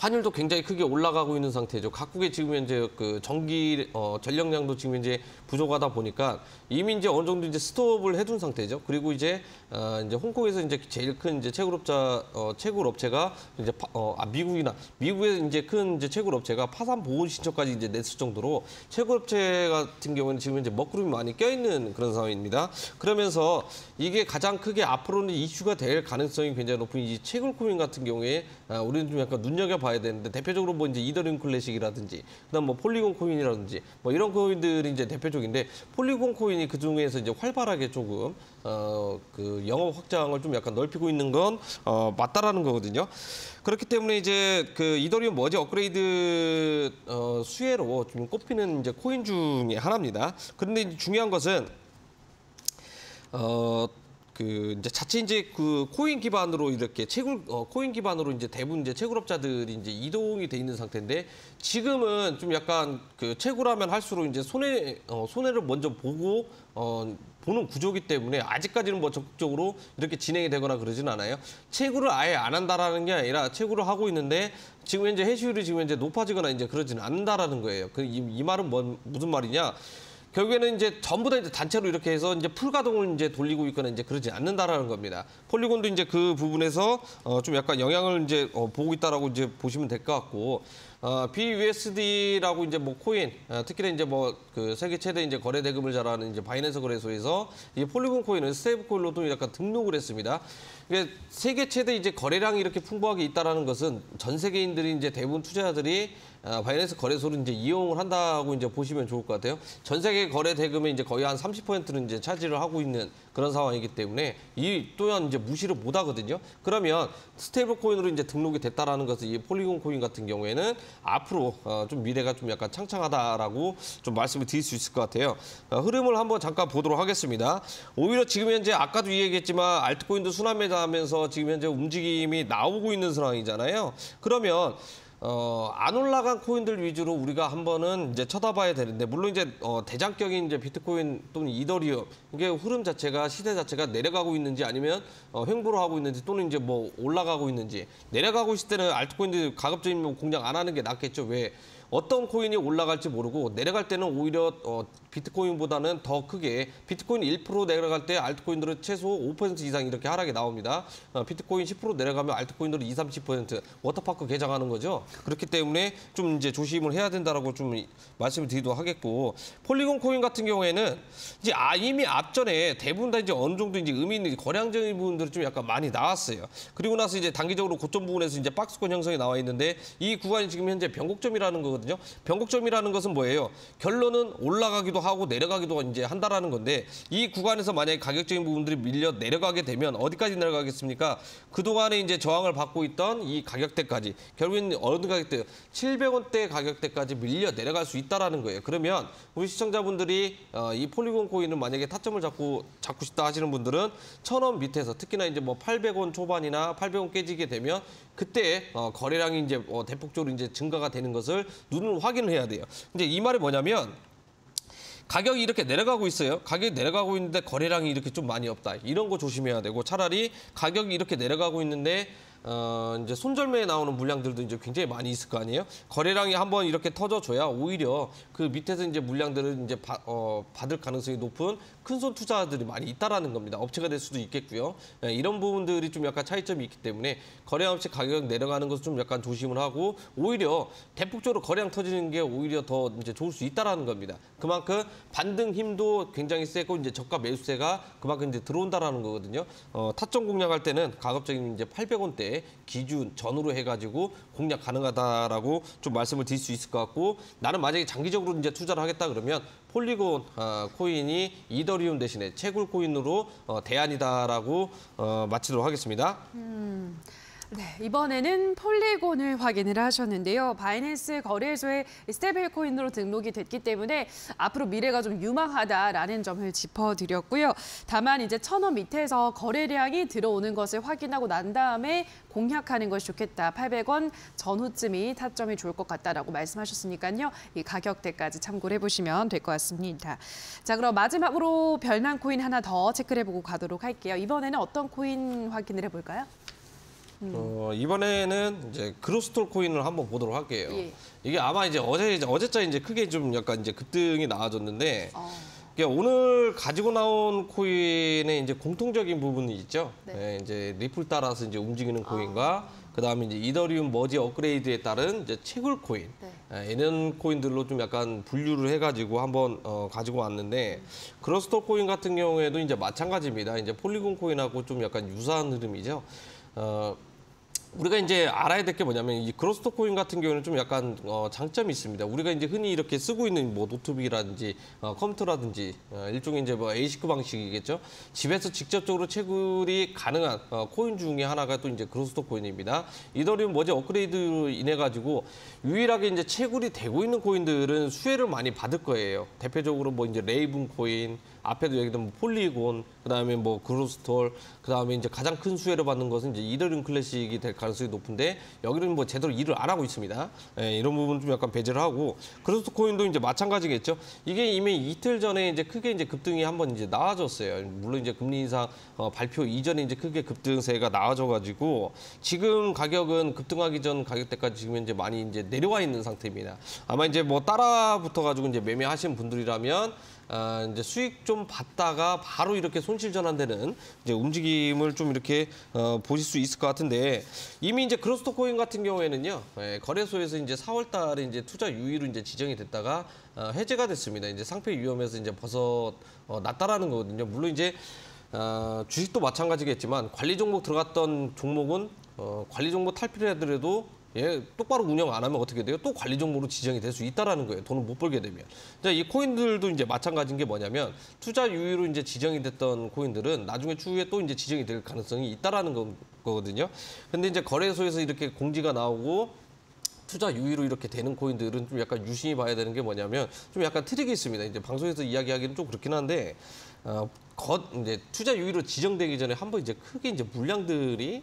환율도 굉장히 크게 올라가고 있는 상태죠. 각국의 지금 현재 그 전기 어, 전력량도 지금 이제 부족하다 보니까 이미 이제 어느 정도 이제 스톱을 해둔 상태죠. 그리고 이제 어, 이제 홍콩에서 이제 제일 큰 이제 채굴업자 어, 채굴 업체가 이제 파, 어, 아, 미국이나 미국의 이제 큰 이제 채굴 업체가 파산 보호 신청까지 이제 냈을 정도로 채굴 업체 같은 경우는 지금 이제 먹구름이 많이 껴있는 그런 상황입니다. 그러면서 이게 가장 크게 앞으로는 이슈가 될 가능성이 굉장히 높은 이 채굴 코인 같은 경우에 아, 우리는 좀 약간 눈여겨 봐야 되는데 대표적으로 뭐 이제 이더리움 클래식이라든지 그다음 뭐 폴리곤 코인이라든지 뭐 이런 코인들이 이제 대표적인데 폴리곤 코인이 그 중에서 이제 활발하게 조금 어 그 영업 확장을 좀 약간 넓히고 있는 건 어, 맞다라는 거거든요. 그렇기 때문에 이제 그 이더리움 머지 업그레이드 어, 수혜로 좀 꼽히는 이제 코인 중에 하나입니다. 그런데 중요한 것은 어. 그 이제 자체 이제 그 코인 기반으로 이렇게 채굴 어, 코인 기반으로 이제 대부분 이제 채굴업자들이 이제 이동이 돼 있는 상태인데 지금은 좀 약간 그 채굴하면 할수록 이제 손해 어, 손해를 먼저 보고 어, 보는 구조기 때문에 아직까지는 뭐 적극적으로 이렇게 진행이 되거나 그러진 않아요. 채굴을 아예 안 한다라는 게 아니라 채굴을 하고 있는데 지금 현재 해시율이 지금 현재 높아지거나 이제 그러지는 않는다라는 거예요. 그이이 말은 뭔 무슨 말이냐? 결국에는 이제 전부 다 이제 단체로 이렇게 해서 이제 풀 가동을 이제 돌리고 있거나 이제 그러지 않는다라는 겁니다. 폴리곤도 이제 그 부분에서 어 좀 약간 영향을 이제 어 보고 있다라고 이제 보시면 될 것 같고 어, BUSD라고 이제 뭐 코인, 어, 특히나 이제 뭐 그 세계 최대 이제 거래 대금을 잘하는 이제 바이낸스 거래소에서 이 폴리곤 코인을 스테이블 코인로도 약간 등록을 했습니다. 이게 세계 최대 이제 거래량이 이렇게 풍부하게 있다라는 것은 전 세계인들이 이제 대부분 투자자들이 아, 바이낸스 거래소를 이제 이용을 한다고 이제 보시면 좋을 것 같아요. 전 세계 거래 대금의 이제 거의 한 30%는 이제 차지를 하고 있는 그런 상황이기 때문에 이 또한 이제 무시를 못 하거든요. 그러면 스테이블 코인으로 이제 등록이 됐다라는 것은 이 폴리곤 코인 같은 경우에는 앞으로 어, 좀 미래가 좀 약간 창창하다라고 좀 말씀을 드릴 수 있을 것 같아요. 어, 흐름을 한번 잠깐 보도록 하겠습니다. 오히려 지금 현재 아까도 이야기했지만 알트코인도 순환매 돌면서 지금 현재 움직임이 나오고 있는 상황이잖아요. 그러면 어, 안 올라간 코인들 위주로 우리가 한번은 이제 쳐다봐야 되는데 물론 이제 어, 대장격인 이제 비트코인 또는 이더리움 이게 흐름 자체가 시대 자체가 내려가고 있는지 아니면 어, 횡보를 하고 있는지 또는 이제 뭐 올라가고 있는지. 내려가고 있을 때는 알트코인들 가급적이면 뭐 공략 안 하는 게 낫겠죠. 왜? 어떤 코인이 올라갈지 모르고 내려갈 때는 오히려 어, 비트코인보다는 더 크게 비트코인 1% 내려갈 때 알트코인들은 최소 5% 이상 이렇게 하락이 나옵니다. 어, 비트코인 10% 내려가면 알트코인들은 20, 30% 워터파크 개장하는 거죠. 그렇기 때문에 좀 이제 조심을 해야 된다라고 좀 말씀을 드리도록 하겠고 폴리곤 코인 같은 경우에는 이제 아, 이미 앞전에 대부분 다 이제 어느 정도 이제 의미 있는 거량적인 부분들이 좀 약간 많이 나왔어요. 그리고 나서 이제 단기적으로 고점 부분에서 이제 박스권 형성이 나와 있는데 이 구간이 지금 현재 변곡점이라는 거거든요. 변곡점이라는 것은 뭐예요? 결론은 올라가기도 하고 내려가기도 이제 한다라는 건데 이 구간에서 만약에 가격적인 부분들이 밀려 내려가게 되면 어디까지 내려가겠습니까? 그동안에 이제 저항을 받고 있던 이 가격대까지 결국엔 어느 가격대 700원대 가격대까지 밀려 내려갈 수 있다라는 거예요. 그러면 우리 시청자분들이 어, 이 폴리곤 코인을 만약에 타점을 잡고 잡고 싶다 하시는 분들은 1000원 밑에서 특히나 이제 뭐 800원 초반이나 800원 깨지게 되면 그때 어, 거래량이 이제 어, 대폭적으로 이제 증가가 되는 것을 눈으로 확인을 해야 돼요. 이제 이 말이 뭐냐면 가격이 이렇게 내려가고 있어요. 가격이 내려가고 있는데 거래량이 이렇게 좀 많이 없다. 이런 거 조심해야 되고 차라리 가격이 이렇게 내려가고 있는데 어, 이제 손절매에 나오는 물량들도 이제 굉장히 많이 있을 거 아니에요? 거래량이 한번 이렇게 터져줘야 오히려 그 밑에서 이제 물량들을 이제 바, 어, 받을 가능성이 높은 큰손 투자들이 많이 있다라는 겁니다. 업체가 될 수도 있겠고요. 네, 이런 부분들이 좀 약간 차이점이 있기 때문에 거래량 없이 가격 내려가는 것을 좀 약간 조심을 하고 오히려 대폭적으로 거래량 터지는 게 오히려 더 이제 좋을 수 있다라는 겁니다. 그만큼 반등 힘도 굉장히 세고 이제 저가 매수세가 그만큼 이제 들어온다라는 거거든요. 어, 타점 공략할 때는 가급적이면 이제 800원대 기준 전후로 해가지고 공략 가능하다라고 좀 말씀을 드릴 수 있을 것 같고 나는 만약에 장기적으로 이제 투자를 하겠다 그러면 폴리곤 어, 코인이 이더리움 대신에 채굴 코인으로 어, 대안이다라고 어, 마치도록 하겠습니다.
네, 이번에는 폴리곤을 확인을 하셨는데요. 바이낸스 거래소에 스테이블 코인으로 등록이 됐기 때문에 앞으로 미래가 좀 유망하다라는 점을 짚어드렸고요. 다만 이제 천 원 밑에서 거래량이 들어오는 것을 확인하고 난 다음에 공략하는 것이 좋겠다. 800원 전후쯤이 타점이 좋을 것 같다라고 말씀하셨으니까요. 이 가격대까지 참고를 해보시면 될 것 같습니다. 자, 그럼 마지막으로 별난 코인 하나 더 체크를 해보고 가도록 할게요. 이번에는 어떤 코인 확인을 해볼까요?
어, 이번에는 이제 그로스톨 코인을 한번 보도록 할게요.
예.
이게 아마 이제 어제 어제자 이제 크게 좀 약간 이제 급등이 나와줬는데
어.
이게 오늘 가지고 나온 코인의 이제 공통적인 부분이 있죠.
네.
예, 이제 리플 따라서 이제 움직이는 코인과 그다음에 이제 이더리움 머지 업그레이드에 따른 이제 채굴 코인
네.
예, 이런 코인들로 좀 약간 분류를 해가지고 한번 어, 가지고 왔는데 그로스톨 코인 같은 경우에도 이제 마찬가지입니다. 이제 폴리곤 코인하고 좀 약간 유사한 흐름이죠. 어, 우리가 이제 알아야 될 게 뭐냐면 이 그로스톨 코인 같은 경우는 좀 약간 어, 장점이 있습니다. 우리가 이제 흔히 이렇게 쓰고 있는 뭐 노트북이라든지 어, 컴퓨터라든지 어, 일종의 이제 뭐 ASIC 방식이겠죠. 집에서 직접적으로 채굴이 가능한 어, 코인 중에 하나가 또 이제 그로스톨 코인입니다. 이더리움 머지 업그레이드로 인해 가지고 유일하게 이제 채굴이 되고 있는 코인들은 수혜를 많이 받을 거예요. 대표적으로 뭐 이제 레이븐 코인, 앞에도 얘기했던 뭐 폴리곤, 그다음에 뭐 그로스톨, 그다음에 이제 가장 큰 수혜를 받는 것은 이제 이더리움 클래식이 될 가능성이 높은데 여기는 뭐 제대로 일을 안 하고 있습니다. 예, 이런 부분 좀 약간 배제를 하고 그로스톨 코인도 이제 마찬가지겠죠. 이게 이미 이틀 전에 이제 크게 이제 급등이 한번 이제 나와줬어요. 물론 이제 금리 인상 어, 발표 이전에 이제 크게 급등세가 나와줘가지고 지금 가격은 급등하기 전 가격대까지 지금 이제 많이 이제 내려와 있는 상태입니다. 아마 이제 뭐 따라 붙어가지고 이제 매매하신 분들이라면 아, 이제 수익 좀 받다가 바로 이렇게 손실 전환되는 이제 움직임을 좀 이렇게 어, 보실 수 있을 것 같은데 이미 이제 크로스토 코인 같은 경우에는요 예, 거래소에서 이제 4월달에 이제 투자 유의로 이제 지정이 됐다가 어, 해제가 됐습니다. 이제 상패 위험에서 이제 벗어 어, 났다라는 거거든요. 물론 이제 어, 주식도 마찬가지겠지만 관리 종목 들어갔던 종목은 어, 관리 종목 탈피를 하더라도 예, 똑바로 운영 안 하면 어떻게 돼요? 또 관리 종목으로 지정이 될 수 있다라는 거예요. 돈을 못 벌게 되면. 자, 이 코인들도 이제 마찬가지인 게 뭐냐면 투자 유의로 이제 지정이 됐던 코인들은 나중에 추후에 또 이제 지정이 될 가능성이 있다라는 거, 거거든요. 근데 이제 거래소에서 이렇게 공지가 나오고 투자 유의로 이렇게 되는 코인들은 좀 약간 유심히 봐야 되는 게 뭐냐면 좀 약간 트릭이 있습니다. 이제 방송에서 이야기하기는 좀 그렇긴 한데 어, 겉 이제 투자 유의로 지정되기 전에 한번 이제 크게 이제 물량들이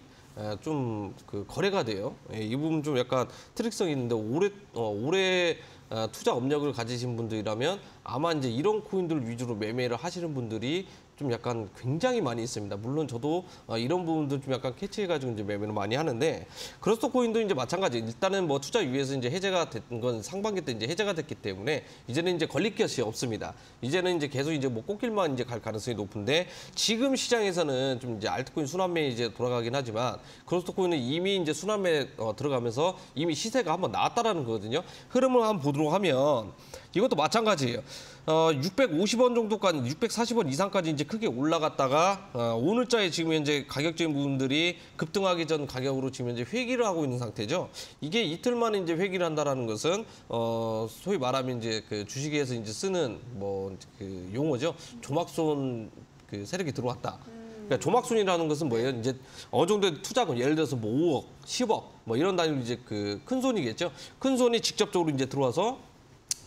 좀 그 거래가 돼요. 예, 이 부분 좀 약간 트릭성이 있는데 오래 어, 오래 어, 투자 업력을 가지신 분들이라면 아마 이제 이런 코인들 위주로 매매를 하시는 분들이 좀 약간 굉장히 많이 있습니다. 물론 저도 어, 이런 부분도 좀 약간 캐치해가지고 이제 매매를 많이 하는데 크로스토 코인도 이제 마찬가지. 일단은 뭐 투자 유예에서 이제 해제가 된 건 상반기 때 이제 해제가 됐기 때문에 이제는 이제 걸릴 것이 없습니다. 이제는 이제 계속 이제 뭐 꽃길만 이제 갈 가능성이 높은데 지금 시장에서는 좀 이제 알트코인 순환매 이제 돌아가긴 하지만 크로스토 코인은 이미 이제 순환매 어, 들어가면서 이미 시세가 한번 나왔다라는 거거든요. 흐름을 한번 보도록 하면 이것도 마찬가지예요. 어, 650원 정도까지, 640원 이상까지 이제 크게 올라갔다가 어, 오늘자에 지금 현재 가격적인 부분들이 급등하기 전 가격으로 지금 현재 회기를 하고 있는 상태죠. 이게 이틀 만에 이제 회기를 한다라는 것은 어, 소위 말하면 이제 그 주식에서 이제 쓰는 뭐 그 용어죠. 조막손 그 세력이 들어왔다. 그러니까 조막손이라는 것은 뭐예요? 이제 어느 정도의 투자금, 예를 들어서 뭐 5억, 10억, 뭐 이런 단위로 이제 그 큰 손이겠죠. 큰 손이 직접적으로 이제 들어와서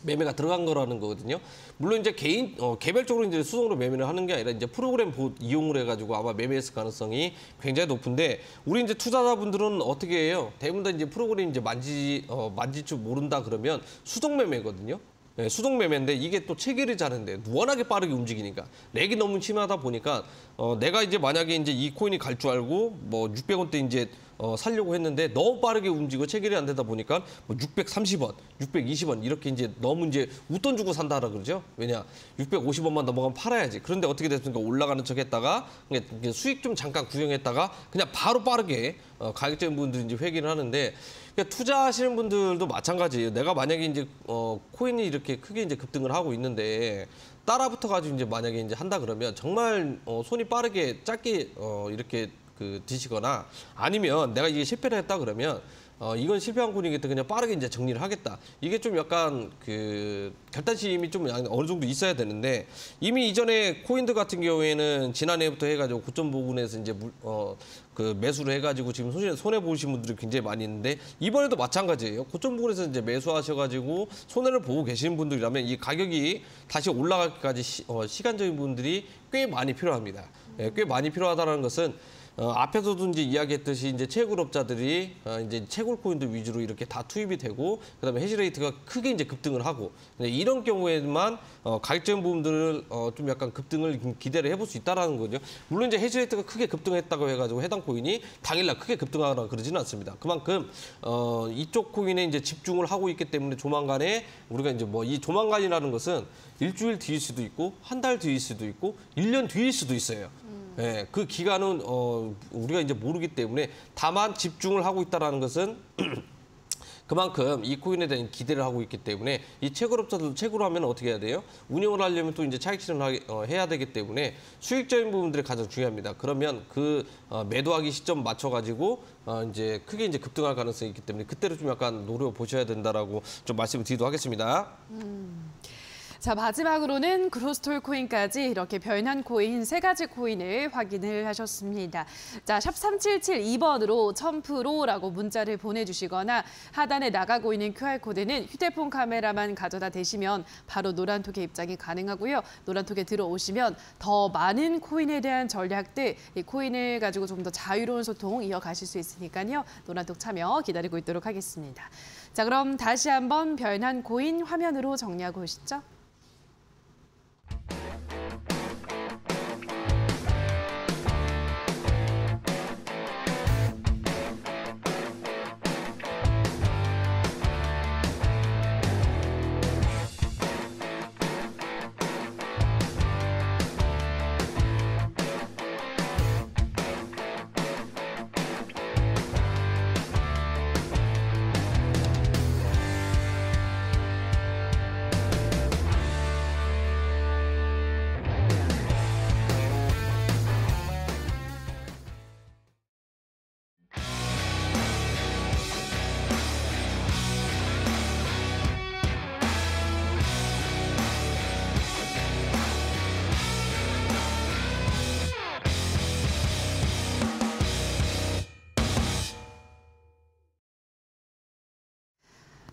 매매가 들어간 거라는 거거든요. 물론 이제 개인 어, 개별적으로 이제 수동으로 매매를 하는 게 아니라 이제 프로그램 보, 이용을 해가지고 아마 매매했을 가능성이 굉장히 높은데 우리 이제 투자자분들은 어떻게 해요? 대부분 다 이제 프로그램 이제 만지 어, 만질 줄 모른다 그러면 수동 매매거든요. 네, 수동 매매인데 이게 또 체계를 자는데 워낙에 빠르게 움직이니까 렉이 너무 심하다 보니까 어, 내가 이제 만약에 이제 이 코인이 갈 줄 알고 뭐 600원대 이제 어, 살려고 했는데 너무 빠르게 움직이고 체결이 안 되다 보니까 뭐 630원, 620원 이렇게 이제 너무 이제 웃돈 주고 산다라 그러죠. 왜냐 650원만 넘어가면 팔아야지. 그런데 어떻게 됐습니까? 올라가는 척했다가 수익 좀 잠깐 구경했다가 그냥 바로 빠르게 어, 가격적인 분들이 이제 회귀를 하는데 그러니까 투자하시는 분들도 마찬가지예요. 내가 만약에 이제 어, 코인이 이렇게 크게 이제 급등을 하고 있는데 따라붙어 가지고 이제 만약에 이제 한다 그러면 정말 어, 손이 빠르게 짧게 어, 이렇게 그 드시거나 아니면 내가 이게 실패를 했다 그러면 어, 이건 실패한 때문에 그냥 빠르게 이제 정리를 하겠다. 이게 좀 약간 그 결단심이 좀 어느 정도 있어야 되는데 이미 이전에 코인들 같은 경우에는 지난해부터 해가지고 고점 부분에서 이제 물, 어, 그 매수를 해가지고 지금 손해, 손해 보신 분들이 굉장히 많이 있는데 이번에도 마찬가지예요. 고점 부분에서 이제 매수하셔가지고 손해를 보고 계시는 분들이라면 이 가격이 다시 올라가기까지 시, 어, 시간적인 분들이 꽤 많이 필요합니다. 예, 꽤 많이 필요하다는 것은 어, 앞에서도 이제 이야기했듯이 이제 채굴업자들이 어, 이제 채굴 코인들 위주로 이렇게 다 투입이 되고 그다음에 해시레이트가 크게 이제 급등을 하고 이런 경우에만 어, 가격적인 부분들을 어, 좀 약간 급등을 기대를 해볼 수 있다라는 거죠. 물론 이제 해시레이트가 크게 급등했다고 해가지고 해당 코인이 당일날 크게 급등하거나 그러지는 않습니다. 그만큼 어, 이쪽 코인에 이제 집중을 하고 있기 때문에 조만간에 우리가 이제 뭐 이 조만간이라는 것은 일주일 뒤일 수도 있고 한 달 뒤일 수도 있고 일 년 뒤일 수도 있어요. 예, 그 기간은 어, 우리가 이제 모르기 때문에 다만 집중을 하고 있다라는 것은 그만큼 이 코인에 대한 기대를 하고 있기 때문에 이 채굴업자들도 채굴 하면 어떻게 해야 돼요? 운영을 하려면 또 이제 차익 실현을 어, 해야 되기 때문에 수익적인 부분들이 가장 중요합니다. 그러면 그 어, 매도하기 시점 맞춰가지고 어, 이제 크게 이제 급등할 가능성이 있기 때문에 그때를 좀 약간 노려 보셔야 된다라고 좀 말씀을 드리도록 하겠습니다. 음.
자, 마지막으로는 그로스톨 코인까지 이렇게 변한 코인 세 가지 코인을 확인을 하셨습니다. 자, 샵 3772번으로 1000%라고 문자를 보내주시거나 하단에 나가고 있는 QR코드는 휴대폰 카메라만 가져다 대시면 바로 노란톡에 입장이 가능하고요. 노란톡에 들어오시면 더 많은 코인에 대한 전략들, 이 코인을 가지고 좀 더 자유로운 소통 이어가실 수 있으니까요. 노란톡 참여 기다리고 있도록 하겠습니다. 자, 그럼 다시 한번 변한 코인 화면으로 정리하고 오시죠.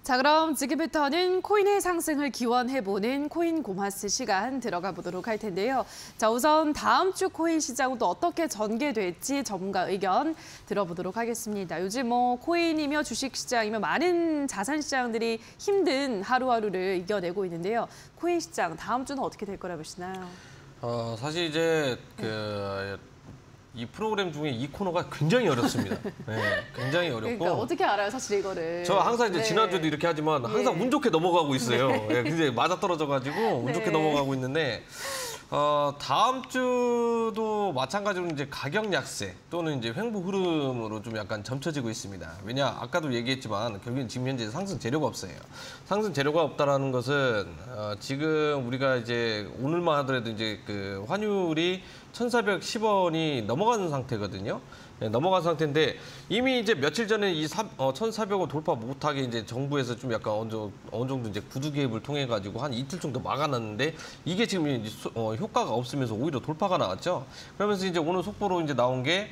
자, 그럼 지금부터는 코인의 상승을 기원해보는 코인 고마스 시간 들어가 보도록 할 텐데요. 자, 우선 다음 주 코인 시장은 또 어떻게 전개될지 전문가 의견 들어보도록 하겠습니다. 요즘 뭐 코인이며 주식시장이며 많은 자산 시장들이 힘든 하루하루를 이겨내고 있는데요. 코인 시장 다음 주는 어떻게 될 거라 보시나요?
어, 사실 이제 그 이 프로그램 중에 이 코너가 굉장히 어렵습니다. 네, 굉장히 어렵고.
그러니까 어떻게 알아요, 사실 이거를?
저 항상 이제
네.
지난주도 이렇게 하지만 항상
예.
운 좋게 넘어가고 있어요. 예, 근데 맞아 떨어져가지고 운 좋게
네.
넘어가고 있는데 어, 다음 주도 마찬가지로 이제 가격 약세 또는 이제 횡보 흐름으로 좀 약간 점쳐지고 있습니다. 왜냐 아까도 얘기했지만 결국엔 지금 현재 상승 재료가 없어요. 상승 재료가 없다라는 것은 어, 지금 우리가 이제 오늘만 하더라도 이제 그 환율이 1,410원이 넘어가는 상태거든요. 네, 넘어간 상태인데 이미 이제 며칠 전에 이 사- 어, 1,400원 돌파 못하게 이제 정부에서 좀 약간 어느 어느 정도 이제 구두 개입을 통해 가지고 한 이틀 정도 막아놨는데 이게 지금 이제 수- 어, 효과가 없으면서 오히려 돌파가 나왔죠. 그러면서 이제 오늘 속보로 이제 나온 게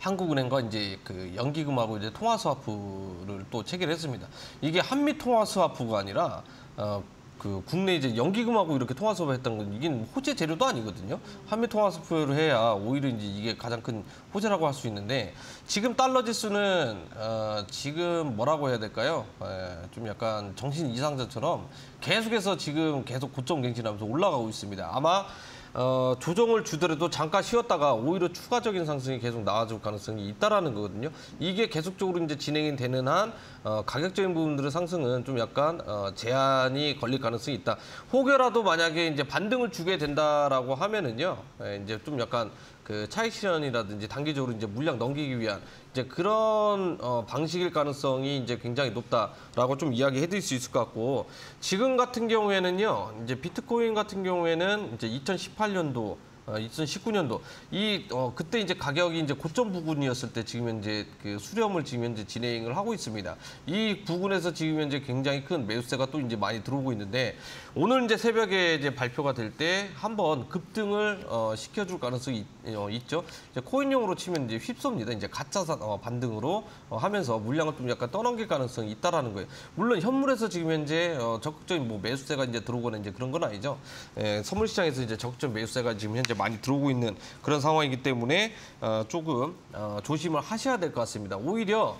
한국은행과 이제 그 연기금하고 이제 통화 스와프를 또 체결했습니다. 이게 한미 통화 스와프가 아니라 어, 그 국내 이제 연기금하고 이렇게 통화 스와프 했던 건 이게 호재 재료도 아니거든요. 한미 통화 스와프를 해야 오히려 이제 이게 가장 큰 호재라고 할 수 있는데 지금 달러 지수는 어, 지금 뭐라고 해야 될까요? 에, 좀 약간 정신 이상자처럼 계속해서 지금 계속 고점 갱신하면서 올라가고 있습니다. 아마 어, 조정을 주더라도 잠깐 쉬었다가 오히려 추가적인 상승이 계속 나와줄 가능성이 있다라는 거거든요. 이게 계속적으로 이제 진행이 되는 한 어, 가격적인 부분들의 상승은 좀 약간 어, 제한이 걸릴 가능성이 있다. 혹여라도 만약에 이제 반등을 주게 된다라고 하면은요, 예, 이제 좀 약간 그 차익 실현이라든지 단기적으로 이제 물량 넘기기 위한 이제 그런 어, 방식일 가능성이 이제 굉장히 높다라고 좀 이야기해 드릴 수 있을 것 같고 지금 같은 경우에는요 이제 비트코인 같은 경우에는 이제 2018년도 어, 2019년도 이 어, 그때 이제 가격이 이제 고점 부근이었을 때 지금 현재 그 수렴을 지금 현재 진행을 하고 있습니다. 이 부분에서 지금 현재 굉장히 큰 매수세가 또 이제 많이 들어오고 있는데 오늘 이제 새벽에 이제 발표가 될 때 한번 급등을 어, 시켜줄 가능성이 있, 어, 있죠. 이제 코인용으로 치면 이제 휩쏩니다. 이제 가짜 사- 어, 반등으로 어, 하면서 물량을 좀 약간 떠넘길 가능성이 있다라는 거예요. 물론 현물에서 지금 현재 어, 적극적인 뭐 매수세가 이제 들어오거나 이제 그런 건 아니죠. 예, 선물 시장에서 이제 적극적 매수세가 지금 현재 많이 들어오고 있는 그런 상황이기 때문에 어, 조금 어, 조심을 하셔야 될 것 같습니다. 오히려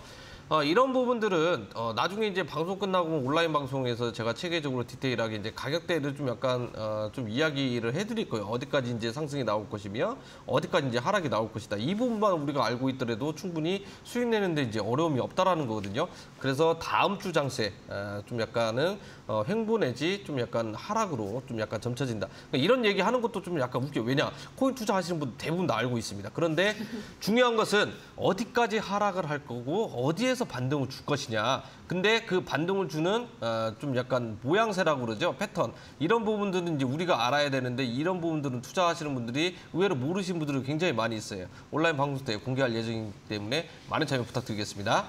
어, 이런 부분들은 어, 나중에 이제 방송 끝나고 온라인 방송에서 제가 체계적으로 디테일하게 이제 가격대를 좀 약간 어, 좀 이야기를 해드릴 거예요. 어디까지 이제 상승이 나올 것이며 어디까지 이제 하락이 나올 것이다. 이 부분만 우리가 알고 있더라도 충분히 수익 내는데 이제 어려움이 없다라는 거거든요. 그래서 다음 주 장세 어, 좀 약간은 어, 횡보 내지 좀 약간 하락으로 좀 약간 점쳐진다. 그러니까 이런 얘기 하는 것도 좀 약간 웃겨. 왜냐 코인 투자하시는 분 대부분 다 알고 있습니다. 그런데 중요한 것은 어디까지 하락을 할 거고 어디에서 반등을 줄 것이냐. 근데 그 반등을 주는 어, 좀 약간 모양새라고 그러죠. 패턴. 이런 부분들은 이제 우리가 알아야 되는데 이런 부분들은 투자하시는 분들이 의외로 모르시는 분들이 굉장히 많이 있어요. 온라인 방송 때 공개할 예정이기 때문에 많은 참여 부탁드리겠습니다.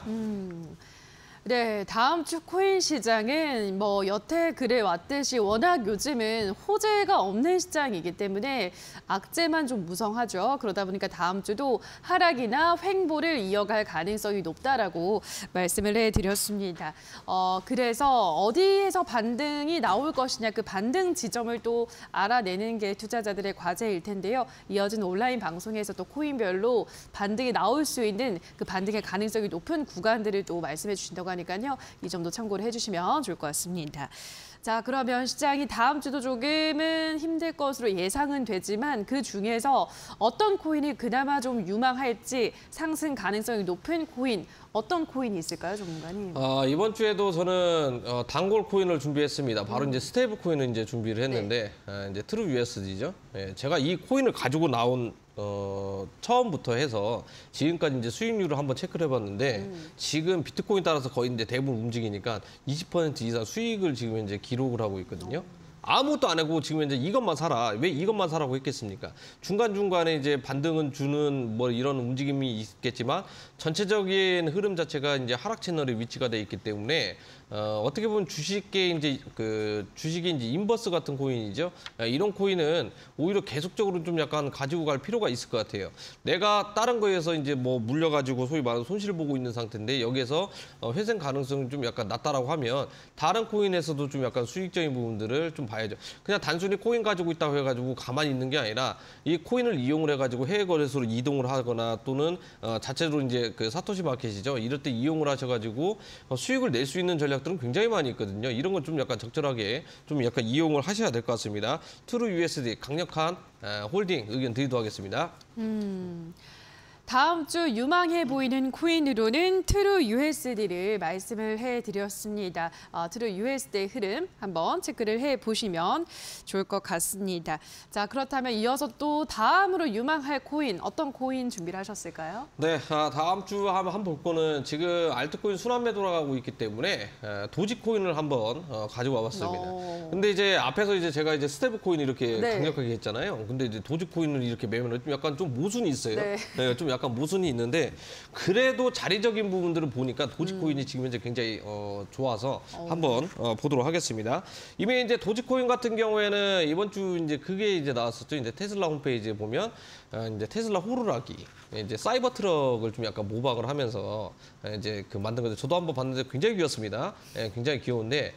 네, 다음 주 코인 시장은 뭐 여태 그래 왔듯이 워낙 요즘은 호재가 없는 시장이기 때문에 악재만 좀 무성하죠. 그러다 보니까 다음 주도 하락이나 횡보를 이어갈 가능성이 높다라고 말씀을 해드렸습니다. 어, 그래서 어디에서 반등이 나올 것이냐 그 반등 지점을 또 알아내는 게 투자자들의 과제일 텐데요. 이어진 온라인 방송에서 또 코인별로 반등이 나올 수 있는 그 반등의 가능성이 높은 구간들을 또 말씀해 주신다고 하니까요. 이 점도 참고를 해주시면 좋을 것 같습니다. 자, 그러면 시장이 다음 주도 조금은 힘들 것으로 예상은 되지만 그 중에서 어떤 코인이 그나마 좀 유망할지 상승 가능성이 높은 코인 어떤 코인이 있을까요, 전문가님?
어, 이번 주에도 저는 어, 단골 코인을 준비했습니다. 바로 이제 스테이블 코인을 이제 준비를 했는데 어, 이제 True USD죠. 예, 제가 이 코인을 가지고 나온 어, 처음부터 해서 지금까지 이제 수익률을 한번 체크를 해봤는데 지금 비트코인 따라서 거의 이제 대부분 움직이니까 20% 이상 수익을 지금 이제 기록을 하고 있거든요. 아무것도 안 하고 지금 이제 이것만 사라. 왜 이것만 사라고 했겠습니까? 중간중간에 이제 반등은 주는 뭐 이런 움직임이 있겠지만 전체적인 흐름 자체가 이제 하락 채널에 위치가 돼 있기 때문에 어, 어떻게 보면 주식계 이제 그 주식이 이제 인버스 같은 코인이죠. 아, 이런 코인은 오히려 계속적으로 좀 약간 가지고 갈 필요가 있을 것 같아요. 내가 다른 거에서 이제 뭐 물려가지고 소위 말하는 손실 보고 있는 상태인데 여기에서 어, 회생 가능성이 좀 약간 낮다라고 하면 다른 코인에서도 좀 약간 수익적인 부분들을 좀 봐야죠. 그냥 단순히 코인 가지고 있다고 해가지고 가만히 있는 게 아니라 이 코인을 이용을 해가지고 해외 거래소로 이동을 하거나 또는 어, 자체로 이제 그 사토시 마켓이죠. 이럴 때 이용을 하셔가지고 어, 수익을 낼 수 있는 전략 들은 굉장히 많이 있거든요. 이런 건 좀 약간 적절하게 좀 약간 이용을 하셔야 될 것 같습니다. True USD 강력한 어, 홀딩 의견 드리도록 하겠습니다.
다음 주 유망해 보이는 코인으로는 True USD를 말씀을 해드렸습니다. 어, True USD의 흐름 한번 체크를 해보시면 좋을 것 같습니다. 자 그렇다면 이어서 또 다음으로 유망할 코인 어떤 코인 준비를 하셨을까요?
네, 아, 다음 주 한번 볼 거는 지금 알트코인 순환매 돌아가고 있기 때문에 에, 도지코인을 한번 어, 가지고 와봤습니다.
오.
근데 이제 앞에서 이제 제가 이제 스테이블 코인 이렇게
네.
강력하게 했잖아요. 근데 이제 도지코인을 이렇게 매면 좀 약간 좀 모순이 있어요.
네.
네, 좀 약간 모순이 있는데 그래도 자리적인 부분들을 보니까 도지코인이 지금 현재 굉장히 어, 좋아서 한번 어, 보도록 하겠습니다. 이미 이제 도지코인 같은 경우에는 이번 주 이제 그게 이제 나왔었죠. 이제 테슬라 홈페이지에 보면 어, 이제 테슬라 호루라기 이제 사이버 트럭을 좀 약간 모방을 하면서 이제 그 만든 건데 저도 한번 봤는데 굉장히 귀엽습니다. 예, 굉장히 귀여운데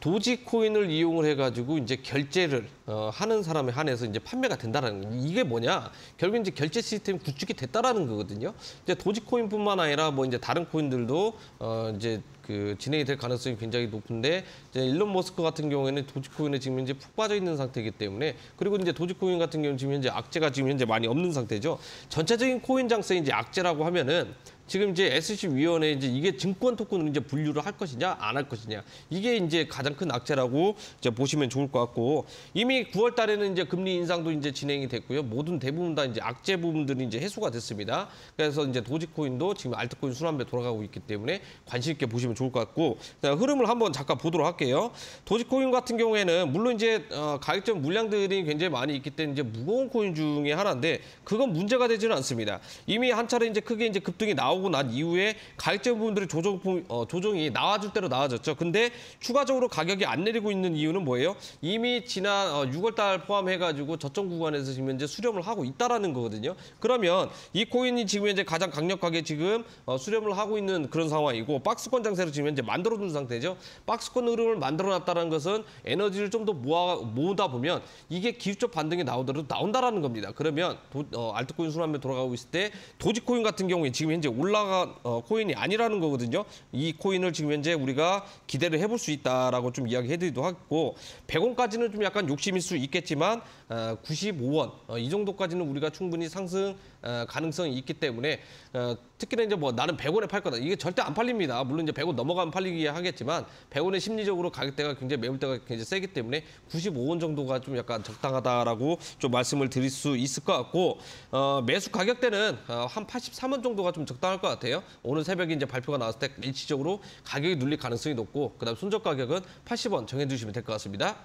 도지코인을 이용을 해가지고 이제 결제를 어, 하는 사람에 한해서 이제 판매가 된다라는 거. 이게 뭐냐? 결국 이제 결제 시스템이 구축이 됐다라는 거거든요. 이제 도지코인뿐만 아니라 뭐 이제 다른 코인들도 어, 이제 그 진행이 될 가능성이 굉장히 높은데 이제 일론 머스크 같은 경우에는 도지코인에 지금 이제 푹 빠져 있는 상태이기 때문에 그리고 이제 도지코인 같은 경우는 지금 현재 악재가 지금 현재 많이 없는 상태죠. 전체적인 코인 장세 이제 악재라고 하면은 지금 이제 SC 위원회 이제 이게 증권 토큰으로 이제 분류를 할 것이냐 안 할 것이냐 이게 이제 가장 큰 악재라고 이제 보시면 좋을 것 같고 이미 9월 달에는 이제 금리 인상도 이제 진행이 됐고요. 모든 대부분 다 이제 악재 부분들이 이제 해소가 됐습니다. 그래서 이제 도지코인도 지금 알트코인 순환배 돌아가고 있기 때문에 관심 있게 보시면 좋을 것 같고 자, 흐름을 한번 잠깐 보도록 할게요. 도지코인 같은 경우에는 물론 이제 어, 가격적 물량들이 굉장히 많이 있기 때문에 이제 무거운 코인 중에 하나인데 그건 문제가 되지는 않습니다. 이미 한 차례 이제 크게 이제 급등이 나오고 난 이후에 가격적 부분들이 조정 어, 조정이 나와줄 대로 나와졌죠. 근데 추가적으로 가격이 안 내리고 있는 이유는 뭐예요? 이미 지난 어, 6월달 포함해가지고 저점 구간에서 지금 현재 수렴을 하고 있다라는 거거든요. 그러면 이 코인이 지금 현재 가장 강력하게 지금 어, 수렴을 하고 있는 그런 상황이고 박스권 장세를 지금 현재 만들어둔 상태죠. 박스권 흐름을 만들어놨다는 것은 에너지를 좀 더 모아 모으다 보면 이게 기술적 반등이 나오더라도 나온다라는 겁니다. 그러면 도, 어, 알트코인 순환매 돌아가고 있을 때 도지코인 같은 경우에 지금 현재 올라 가 어, 코인이 아니라는 거거든요. 이 코인을 지금 현재 우리가 기대를 해볼 수 있다라고 좀 이야기해드리도 하고 100원까지는 좀 약간 욕심일 수 있겠지만 어, 95원 어, 이 정도까지는 우리가 충분히 상승 어, 가능성이 있기 때문에 어, 특히나 이제 뭐 나는 100원에 팔 거다 이게 절대 안 팔립니다. 물론 이제 100원 넘어가면 팔리기 하겠지만 100원의 심리적으로 가격대가 굉장히 매물대가 굉장히 세기 때문에 95원 정도가 좀 약간 적당하다라고 좀 말씀을 드릴 수 있을 것 같고 어, 매수 가격대는 어, 한 83원 정도가 좀 적당할 것 같아요. 오늘 새벽에 이제 발표가 나왔을 때 일치적으로 가격이 눌릴 가능성이 높고 그다음 순적 가격은 80원 정해주시면 될 것 같습니다.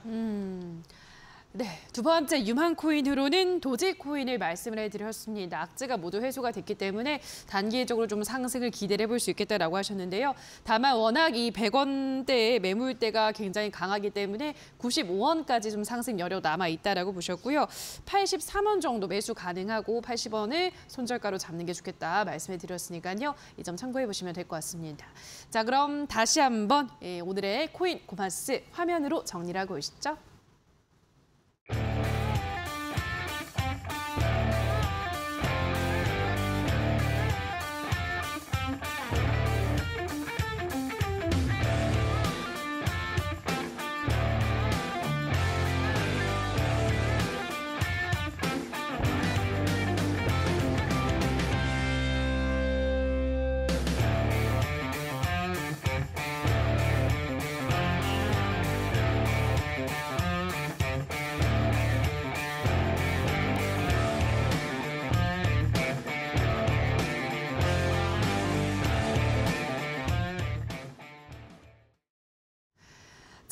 네, 두 번째 유망 코인으로는 도지 코인을 말씀을 해드렸습니다. 악재가 모두 해소가 됐기 때문에 단기적으로 좀 상승을 기대를 해볼 수 있겠다라고 하셨는데요. 다만 워낙 이 100원대의 매물대가 굉장히 강하기 때문에 95원까지 좀 상승 여력 남아 있다라고 보셨고요. 83원 정도 매수 가능하고 80원을 손절가로 잡는 게 좋겠다 말씀해 드렸으니까요. 이 점 참고해 보시면 될 것 같습니다. 자, 그럼 다시 한번 예, 오늘의 코인 고마스 화면으로 정리를 하고 오시죠.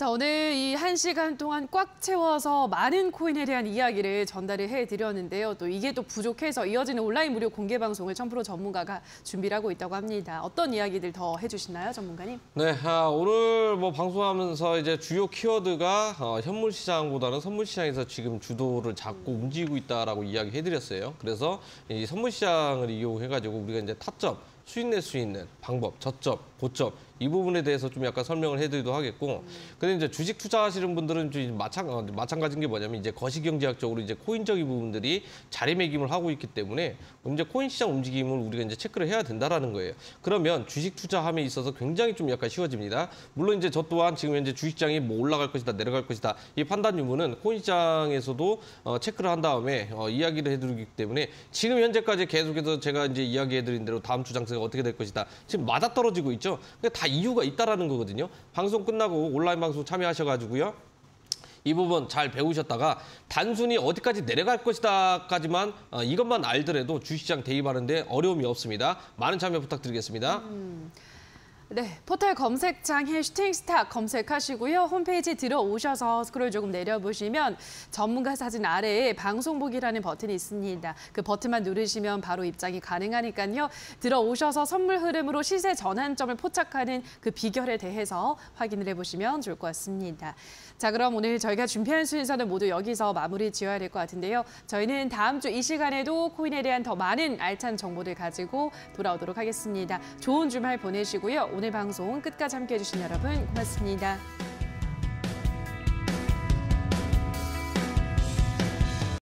자, 오늘 이 한 시간 동안 꽉 채워서 많은 코인에 대한 이야기를 전달을 해드렸는데요. 또 이게 또 부족해서 이어지는 온라인 무료 공개 방송을 천프로 전문가가 준비를 하고 있다고 합니다. 어떤 이야기들 더 해주시나요, 전문가님?
네, 아, 오늘 뭐 방송하면서 이제 주요 키워드가 어, 현물 시장보다는 선물 시장에서 지금 주도를 잡고 움직이고 있다라고 이야기해드렸어요. 그래서 이 선물 시장을 이용해가지고 우리가 이제 타점, 수익 낼 수 있는 방법, 저점, 고점 이 부분에 대해서 좀 약간 설명을 해드리도록 하겠고, 근데 이제 주식 투자하시는 분들은 좀 마찬 어, 마찬가지인 게 뭐냐면 이제 거시경제학적으로 이제 코인적인 부분들이 자리매김을 하고 있기 때문에 이제 코인 시장 움직임을 우리가 이제 체크를 해야 된다라는 거예요. 그러면 주식 투자함에 있어서 굉장히 좀 약간 쉬워집니다. 물론 이제 저 또한 지금 현재 주식장이 뭐 올라갈 것이다, 내려갈 것이다 이 판단 유무는 코인 시장에서도 어, 체크를 한 다음에 어, 이야기를 해드리기 때문에 지금 현재까지 계속해서 제가 이제 이야기해드린 대로 다음 주 장세가 어떻게 될 것이다 지금 맞아 떨어지고 있죠. 근데 다 이유가 있다라는 거거든요. 방송 끝나고 온라인 방송 참여하셔가지고요. 이 부분 잘 배우셨다가 단순히 어디까지 내려갈 것이다까지만 어, 이것만 알더라도 주식시장 대입하는데 어려움이 없습니다. 많은 참여 부탁드리겠습니다.
네, 포털 검색창에 슈팅스타 검색하시고요. 홈페이지 들어오셔서 스크롤 조금 내려보시면 전문가 사진 아래에 방송 보기라는 버튼이 있습니다. 그 버튼만 누르시면 바로 입장이 가능하니까요. 들어오셔서 선물 흐름으로 시세 전환점을 포착하는 그 비결에 대해서 확인을 해보시면 좋을 것 같습니다. 자, 그럼 오늘 저희가 준비한 순서는 모두 여기서 마무리 지어야 될 것 같은데요. 저희는 다음 주 이 시간에도 코인에 대한 더 많은 알찬 정보를 가지고 돌아오도록 하겠습니다. 좋은 주말 보내시고요. 오늘 방송 끝까지 함께해 주신 여러분 고맙습니다.